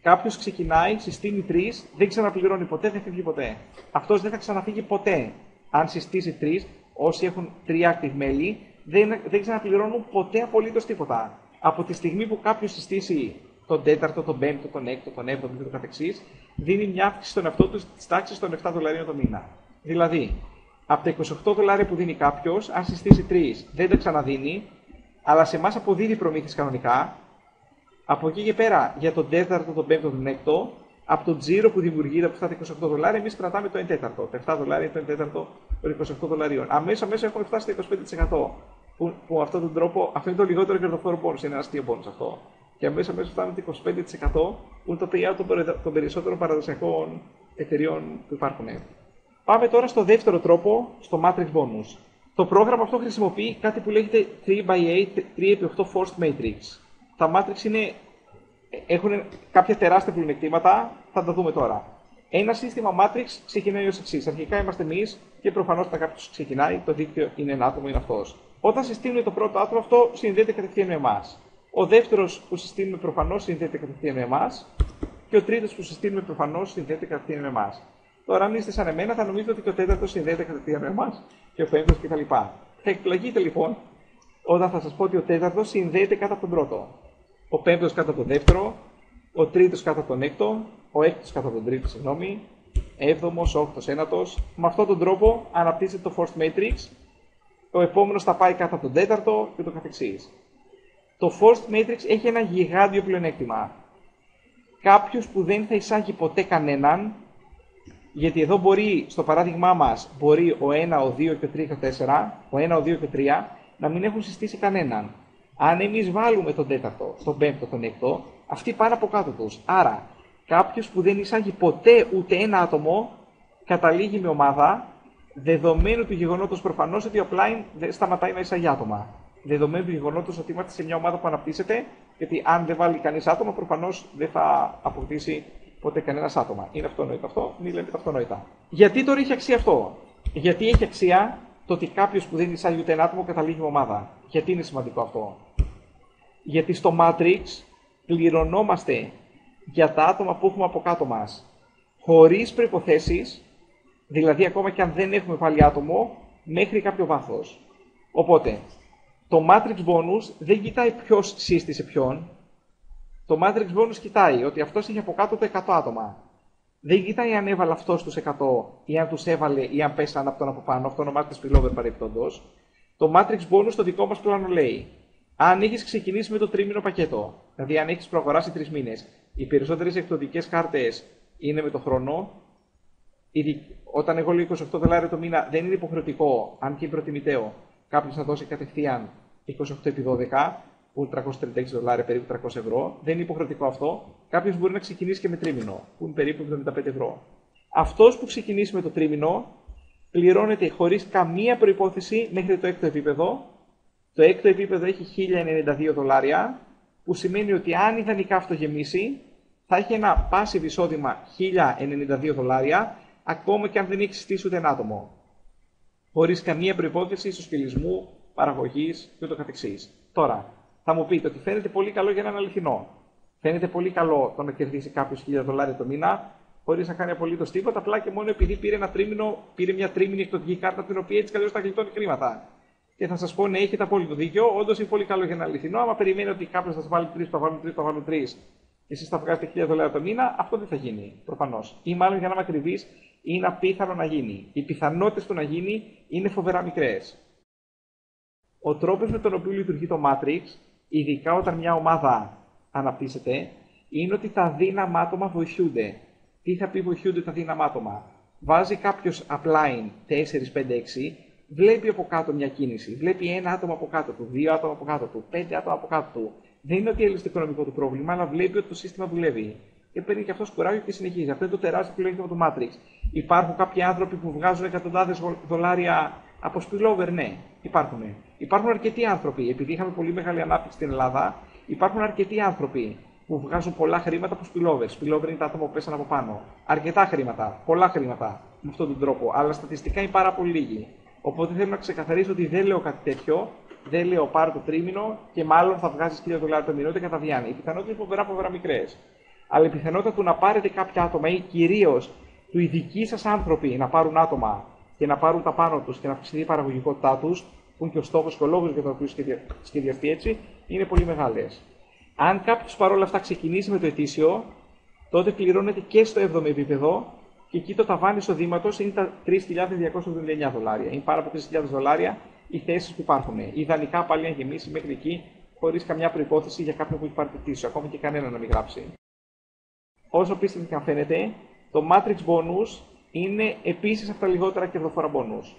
Κάποιος ξεκινάει, συστήνει τρεις, δεν ξαναπληρώνει ποτέ, δεν φύγει ποτέ. Αυτός δεν θα ξαναφύγει ποτέ. Αν συστήσει τρεις, όσοι έχουν τρία active μέλη, δεν, δεν ξαναπληρώνουν ποτέ απολύτως τίποτα. Από τη στιγμή που κάποιος συστήσει τον τέταρτο, τον πέμπτο, τον έκτο, τον έβδομο και το καθεξής, δίνει μια αύξηση στον εαυτό του της τάξης των 7 δολαρίων το μήνα. Δηλαδή, από τα 28 δολάρια που δίνει κάποιος, αν συστήσει 3, δεν τα ξαναδίνει, αλλά σε εμάς αποδίδει προμήθειες κανονικά. Από εκεί και πέρα, για τον τέταρτο, τον πέμπτο, τον έκτο, από το τζίρο που δημιουργείται από αυτά τα 28 δολάρια, εμείς κρατάμε το 1 τέταρτο. Τα 7 δολάρια το 1 τέταρτο των 28 δολαρίων. Αμέσως αμέσως έχουμε φτάσει στο 25%. Που, που αυτόν τον τρόπο, αυτό είναι το λιγότερο κερδοφόρο πόνο. Είναι ένα αστείο πόνο αυτό. Και αμέσως αμέσως φτάνουμε το 25% που είναι το payout των περισσότερων παραδοσιακών εταιριών που υπάρχουν. Πάμε τώρα στο δεύτερο τρόπο, στο Matrix Bonus. Το πρόγραμμα αυτό χρησιμοποιεί κάτι που λέγεται 3x8, 3x8 Forced Matrix. Τα Matrix είναι, έχουν κάποια τεράστια πλεονεκτήματα, θα τα δούμε τώρα. Ένα σύστημα Matrix ξεκινάει ως εξής. Αρχικά είμαστε εμείς και προφανώς όταν κάποιος ξεκινάει, το δίκτυο είναι ένα άτομο, είναι αυτός. Όταν συστήνουμε το πρώτο άτομο, αυτό συνδέεται κατευθείαν με εμάς. Ο δεύτερος που συστήνουμε προφανώς συνδέεται κατευθείαν με εμάς. Και ο τρίτος που συστήνουμε προφανώς συνδέεται κατευθείαν με εμάς. Τώρα, αν είστε σαν εμένα, θα νομίζετε ότι και ο τέταρτος συνδέεται κατευθείαν με εμάς και ο πέμπτος κτλ. Θα εκπλαγείτε λοιπόν όταν θα σας πω ότι ο τέταρτος συνδέεται κάτω από τον πρώτο. Ο πέμπτος κάτω από τον δεύτερο, ο τρίτος κάτω από τον έκτο, ο έκτος κάτω από τον τρίτο, συγγνώμη, έβδομος, όκτο, ένατος. Με αυτόν τον τρόπο αναπτύσσεται το Forced Matrix. Ο επόμενος θα πάει κάτω από τον τέταρτο και το καθεξής. Το Forced Matrix έχει ένα γιγάντιο πλεονέκτημα. Κάποιος που δεν θα εισάγει ποτέ κανέναν γιατί εδώ μπορεί, στο παράδειγμά μας, μπορεί ο 1, ο 2 και ο 3 και ο 4, ο 1, ο 2 και ο 3, να μην έχουν συστήσει κανέναν. Αν εμείς βάλουμε τον τέταρτο, τον πέμπτο, τον έκτο, αυτοί πάνε από κάτω τους. Άρα, κάποιος που δεν εισάγει ποτέ ούτε ένα άτομο, καταλήγει με ομάδα, δεδομένου του γεγονότος προφανώς ότι ο offline δεν σταματάει να εισάγει άτομα. Δεδομένου του γεγονότος ότι είμαστε σε μια ομάδα που αναπτύσσεται, γιατί αν δεν βάλει κανείς άτομο, προφανώς δεν θα αποκτήσει ποτέ κανένας άτομα. Είναι αυτονόητο αυτό, μην λέμε τα αυτονόητα. Γιατί τώρα έχει αξία αυτό; Γιατί έχει αξία το ότι κάποιος που δεν εισάγει ούτε ένα άτομο καταλήγει ομάδα; Γιατί είναι σημαντικό αυτό; Γιατί στο Matrix πληρωνόμαστε για τα άτομα που έχουμε από κάτω μας χωρίς προποθέσει, δηλαδή ακόμα και αν δεν έχουμε βάλει άτομο, μέχρι κάποιο βάθος. Οπότε, το Matrix Bonus δεν κοιτάει ποιος σύστησε ποιον, το Matrix Bonus κοιτάει ότι αυτός έχει από κάτω το 100 άτομα. Δεν κοιτάει αν έβαλε αυτός τους 100 ή αν τους έβαλε ή αν πέσαν από τον από πάνω. Αυτό ονομάζεται spillover παρεπτόντω. Το Matrix Bonus το δικό μας πλάνο λέει. Αν έχει ξεκινήσει με το τρίμηνο πακέτο, δηλαδή αν έχεις προχωράσει τρεις μήνες, οι περισσότερες εκδοτικές κάρτες είναι με το χρόνο. Όταν εγώ λέω 28 δολάρια το μήνα, δεν είναι υποχρεωτικό, αν και προτιμητέο, κάποιος να δώσει κατευθείαν 28 επί 12 που είναι 336 δολάρια, περίπου 300 ευρώ. Δεν είναι υποχρεωτικό αυτό. Κάποιος μπορεί να ξεκινήσει και με τρίμηνο, που είναι περίπου 75 ευρώ. Αυτός που ξεκινήσει με το τρίμηνο πληρώνεται χωρίς καμία προπόθεση μέχρι το έκτο επίπεδο. Το έκτο επίπεδο έχει 1092 δολάρια, που σημαίνει ότι αν ιδανικά αυτό γεμίσει, θα έχει ένα passive εισόδημα 1092 δολάρια, ακόμα και αν δεν έχει στήσει ούτε ένα άτομο. Χωρίς καμία προπόθεση ισοσκελισμού, παραγωγής κ.ο.κ. Τώρα, θα μου πείτε ότι φαίνεται πολύ καλό για έναν αληθινό. Φαίνεται πολύ καλό το να κερδίσει κάποιος χίλια δολάρια το μήνα, χωρίς να κάνει απολύτως τίποτα, απλά και μόνο επειδή πήρε ένα τρίμηνο, πήρε μια τρίμηνη εκδοτική κάρτα, την οποία έτσι καλώ θα γλιτώνει χρήματα. Και θα σας πω, ναι, έχετε απόλυτο δίκιο, όντως είναι πολύ καλό για ένα αληθινό. Άμα περιμένει ότι κάποιος θα σας βάλει τρεις, θα βάλουν τρεις, θα βάλουν τρεις, και εσείς θα βγάζετε χίλια δολάρια το μήνα, αυτό δεν θα γίνει, προφανώς. Ή μάλλον για να είμαι ακριβής, είναι απίθανο να γίνει. Οι πιθανότητες του να γίνει είναι φοβερά μικρές. Ο τρόπος με τον οποίο λειτουργεί το Matrix ειδικά όταν μια ομάδα αναπτύσσεται, είναι ότι τα δύναμα άτομα βοηθούνται. Τι θα πει βοηθούνται τα δύναμα άτομα; Βάζει κάποιος upline 4, 5, 6, βλέπει από κάτω μια κίνηση. Βλέπει ένα άτομο από κάτω του, δύο άτομα από κάτω του, πέντε άτομα από κάτω του. Δεν είναι ότι έλυσε το οικονομικό του πρόβλημα, αλλά βλέπει ότι το σύστημα δουλεύει. Και παίρνει και αυτός κουράγιο και συνεχίζει. Αυτό είναι το τεράστιο πλεονέκτημα του Matrix. Υπάρχουν κάποιοι άνθρωποι που βγάζουν εκατοντάδες δολάρια από spillover, ναι, υπάρχουν. Υπάρχουν αρκετοί άνθρωποι, επειδή είχαμε πολύ μεγάλη ανάπτυξη στην Ελλάδα, υπάρχουν αρκετοί άνθρωποι που βγάζουν πολλά χρήματα από spillover. Spillover είναι τα άτομα που πέσαν από πάνω. Αρκετά χρήματα, πολλά χρήματα με αυτόν τον τρόπο. Αλλά στατιστικά είναι πάρα πολύ λίγοι. Οπότε θέλω να ξεκαθαρίσω ότι δεν λέω κάτι τέτοιο. Δεν λέω πάρω το τρίμηνο και μάλλον θα βγάζεις 1000 δολάρια το μηνό και καταδιάνει. Οι πιθανότητες είναι φοβερά, φοβερά μικρές. Αλλά η πιθανότητα του να πάρετε κάποια άτομα ή κυρίως του οι δικοί σας άνθρωποι να πάρουν άτομα και να πάρουν τα πάνω τους και να αυξηθεί η παραγωγικότητά τους, που είναι και ο στόχος και ο λόγος για τον οποίο σχεδιαστεί έτσι, είναι πολύ μεγάλες. Αν κάποιος παρόλα αυτά ξεκινήσει με το ετήσιο, τότε πληρώνεται και στο 7ο επίπεδο και εκεί το ταβάνι εισοδήματος είναι τα 3.279 δολάρια. Είναι πάρα από 3.000 δολάρια οι θέσεις που υπάρχουν. Ιδανικά πάλι να γεμίσει μέχρι εκεί, χωρίς καμιά προπόθεση για κάποιον που έχει πάρει το ετήσιο, ακόμη και κανένα να μην γράψει. Όσο πίστευε και αν φαίνεται, το Matrix Bonus είναι επίσης από τα λιγότερα κερδοφόρα bonus.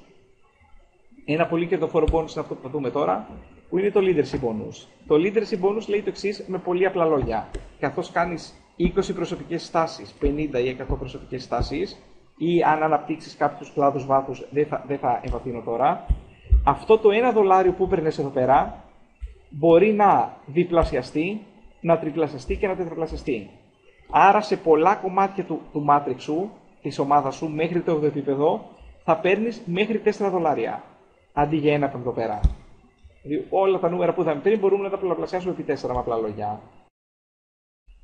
Ένα πολύ κερδοφόρο bonus είναι αυτό που θα δούμε τώρα, που είναι το leadership bonus. Το leadership bonus λέει το εξής με πολύ απλά λόγια. Καθώς κάνεις 20 προσωπικές στάσεις, 50 ή 100 προσωπικές στάσεις, ή αν αναπτύξεις κάποιους κλάδους βάθους, δεν θα, δεν θα εμβαθύνω τώρα, αυτό το 1 δολάριο που παίρνει εδώ πέρα μπορεί να διπλασιαστεί, να τριπλασιαστεί και να τετραπλασιαστεί. Άρα σε πολλά κομμάτια του, του Matrix σου, της ομάδας σου, μέχρι το 8 επίπεδο, θα παίρνεις μέχρι 4 δολάρια. Αντί για ένα από εδώ πέρα. Δηλαδή όλα τα νούμερα που είδαμε πριν μπορούμε να τα πολλαπλασιάσουμε επί 4 με απλά λόγια.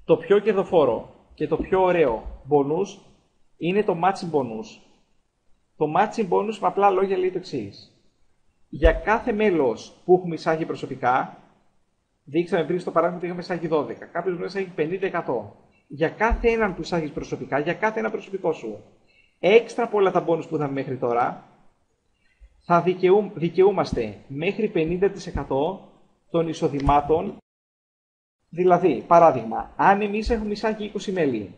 Το πιο κερδοφόρο και το πιο ωραίο bonus είναι το matching bonus. Το matching bonus με απλά λόγια λέει το εξής. Για κάθε μέλος που έχουμε εισάγει προσωπικά, δείξαμε πριν στο παράδειγμα ότι είχαμε εισάγει 12. Κάποιος μπορεί να εισάγει 50% για κάθε έναν που εισάγεις προσωπικά, για κάθε ένα προσωπικό σου. Έξτρα από όλα τα bonus που είδαμε μέχρι τώρα, θα δικαιού, δικαιούμαστε μέχρι 50% των εισοδημάτων. Δηλαδή, παράδειγμα, αν εμείς έχουμε εισάγει 20 μέλη,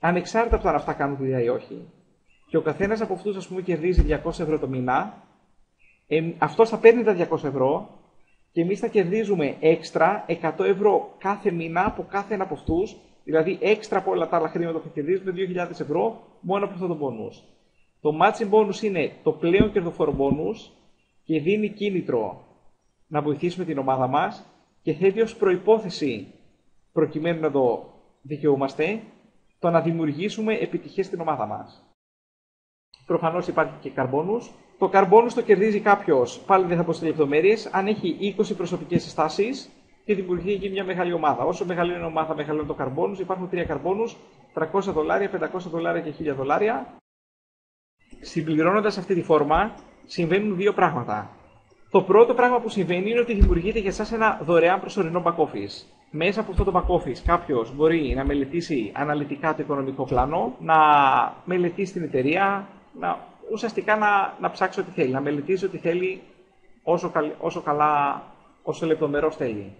ανεξάρτητα από το αν αυτά κάνουν δουλειά ή όχι, και ο καθένας από αυτούς, ας πούμε, κερδίζει 200 ευρώ το μήνα, ε, αυτός θα παίρνει τα 200 ευρώ και εμείς θα κερδίζουμε έξτρα 100 ευρώ κάθε μήνα από κάθε ένα από αυτούς Δηλαδή, έξτρα από όλα τα άλλα χρήματα που κερδίζουμε 2.000 ευρώ μόνο από αυτό το bonus. Το matching bonus είναι το πλέον κερδοφόρο bonus και δίνει κίνητρο να βοηθήσουμε την ομάδα μας και θέτει ως προϋπόθεση προκειμένου να το δικαιούμαστε το να δημιουργήσουμε επιτυχίες στην ομάδα μας. Προφανώς υπάρχει και καρμπόνους. Το καρμπόνους το κερδίζει κάποιος, πάλι δεν θα πω σε λεπτομέρειες, αν έχει 20 προσωπικές συστάσεις και δημιουργεί εκεί μια μεγάλη ομάδα. Όσο μεγάλη είναι η ομάδα, μεγαλώνει το καρμπόνους. Υπάρχουν τρία καρμπόνους, 300 δολάρια, 500 δολάρια και 1000 δολάρια. Συμπληρώνοντας αυτή τη φόρμα, συμβαίνουν δύο πράγματα. Το πρώτο πράγμα που συμβαίνει είναι ότι δημιουργείται για εσάς ένα δωρεάν προσωρινό back office. Μέσα από αυτό το back office κάποιος μπορεί να μελετήσει αναλυτικά το οικονομικό πλάνο, να μελετήσει την εταιρεία, να, ουσιαστικά να, να ψάξει ό,τι θέλει, να μελετήσει ό,τι θέλει όσο, όσο καλά, όσο λεπτομερό θέλει.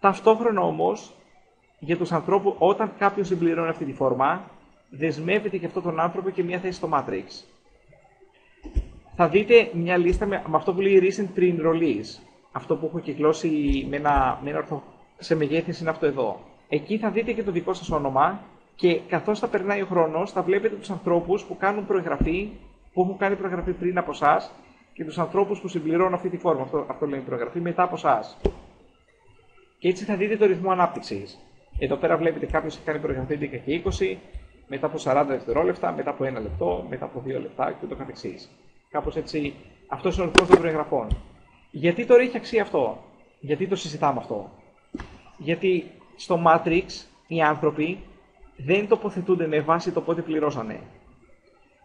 Ταυτόχρονα όμως, για τους ανθρώπους, όταν κάποιος συμπληρώνει αυτή τη φόρμα, δεσμεύεται και αυτόν τον άνθρωπο και μια θέση στο Matrix. Θα δείτε μια λίστα με, με αυτό που λέει Recent Pre-Enrollees. Αυτό που έχω κυκλώσει με ένα, με ένα ορθο, σε μεγέθυνση είναι αυτό εδώ. Εκεί θα δείτε και το δικό σας όνομα και καθώς θα περνάει ο χρόνος, θα βλέπετε τους ανθρώπους που κάνουν προεγραφή, που έχουν κάνει προεγραφή πριν από εσά και τους ανθρώπους που συμπληρώνουν αυτή τη φόρμα. Αυτό, αυτό λέει προεγραφή μετά από εσά. Και έτσι θα δείτε το ρυθμό ανάπτυξης. Εδώ πέρα βλέπετε κάποιος έχει κάνει προγραμματή 10 και 20, μετά από 40 δευτερόλεπτα, μετά από 1 λεπτό, μετά από 2 λεπτά και ούτω καθεξής. Κάπως έτσι, αυτός είναι ο ρυθμός των προεγραφών. Γιατί τώρα έχει αξία αυτό, Γιατί το συζητάμε αυτό; Γιατί στο Matrix οι άνθρωποι δεν τοποθετούνται με βάση το πότε πληρώσανε.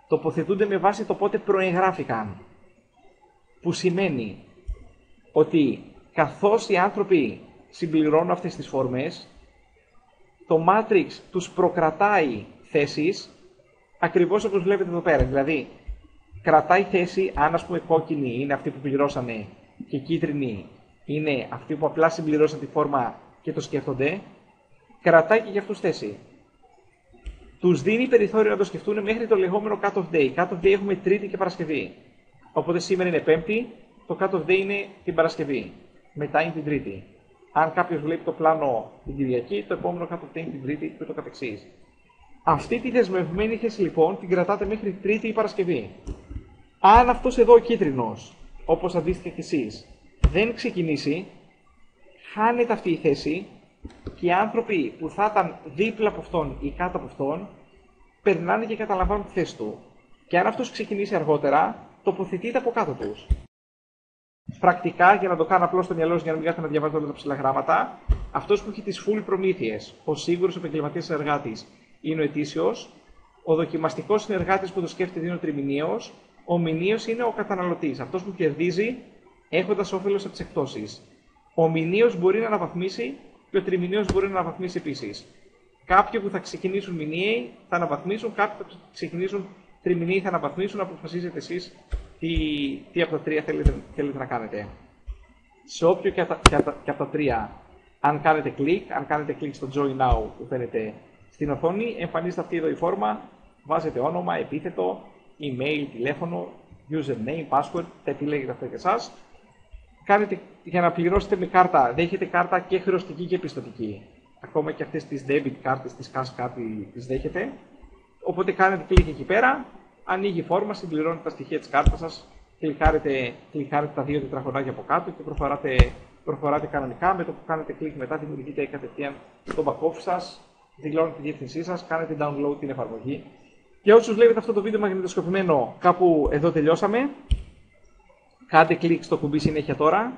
Τοποθετούνται με βάση το πότε προεγράφηκαν. Που σημαίνει ότι καθώς οι άνθρωποι συμπληρώνουν αυτές τις φόρμες, το Matrix τους προκρατάει θέσεις, ακριβώς όπως βλέπετε εδώ πέρα. Δηλαδή, κρατάει θέση, αν ας πούμε κόκκινη είναι αυτοί που πληρώσανε και κίτρινη είναι αυτοί που απλά συμπληρώσαν τη φόρμα και το σκέφτονται, κρατάει και για αυτούς θέση. Τους δίνει περιθώριο να το σκεφτούν μέχρι το λεγόμενο cut-off day. Cut-off day έχουμε Τρίτη και Παρασκευή. Οπότε σήμερα είναι Πέμπτη, το cut-off day είναι την Παρασκευή. Μετά είναι την Τρίτη. Αν κάποιος βλέπει το πλάνο την Κυριακή, το επόμενο κάτω την Τρίτη και το καθεξής. Αυτή τη δεσμευμένη θέση λοιπόν την κρατάτε μέχρι Τρίτη ή Παρασκευή. Αν αυτός εδώ ο κίτρινος, όπως αντίστοιχα και εσείς, δεν ξεκινήσει, χάνεται αυτή η θέση Και οι άνθρωποι που θα ήταν δίπλα από αυτόν ή κάτω από αυτόν, περνάνε και καταλαμβάνουν τη θέση του. Και αν αυτός ξεκινήσει αργότερα, τοποθετείται από κάτω τους. Πρακτικά, για να το κάνω απλώς στο μυαλό για να μην κάθετε να διαβάζετε όλα τα ψηλά γράμματα, αυτός που έχει τις full προμήθειες, ο σίγουρος επαγγελματίας συνεργάτης, είναι ο ετήσιος. Ο δοκιμαστικός συνεργάτης που το σκέφτεται είναι ο τριμηνίο. Ο μηνίο είναι ο καταναλωτής, αυτός που κερδίζει έχοντας όφελος από τις εκτόσει. Ο μηνίο μπορεί να αναβαθμίσει και ο τριμηνίος μπορεί να αναβαθμίσει επίσης. Κάποιοι που θα ξεκινήσουν μηνύοι θα αναβαθμίσουν, κάποιοι που θα ξεκινήσουν τριμηνύοι θα αναβαθμίσουν. Αποφασίζετε εσείς τι, τι από τα τρία θέλετε, θέλετε να κάνετε. Σε όποιο και, από τα, και από τα τρία, αν κάνετε κλικ, αν κάνετε κλικ στο Join Now που φαίνεται στην οθόνη, εμφανίζεται αυτή εδώ η φόρμα, βάζετε όνομα, επίθετο, email, τηλέφωνο, username, password, τα επιλέγετε αυτό για εσάς. Κάνετε, για να πληρώσετε με κάρτα, δέχετε κάρτα και χρεωστική και πιστωτική. Ακόμα και αυτές τις debit κάρτες, τις cash card τις δέχετε. Οπότε κάνετε κλικ εκεί πέρα, ανοίγει η φόρμα, συμπληρώνετε τα στοιχεία της κάρτας σας, κλικάρετε, κλικάρετε τα δύο τετραγωνάκια από κάτω και προχωράτε, προχωράτε κανονικά. Με το που κάνετε κλικ μετά δημιουργείτε κατευθείαν στο back office σας, δηλώνετε τη διεύθυνσή σας, κάνετε download την εφαρμογή. Για όσους βλέπετε αυτό το βίντεο μαγνητοσκοπημένο, κάπου εδώ τελειώσαμε. Κάντε κλικ στο κουμπί συνέχεια τώρα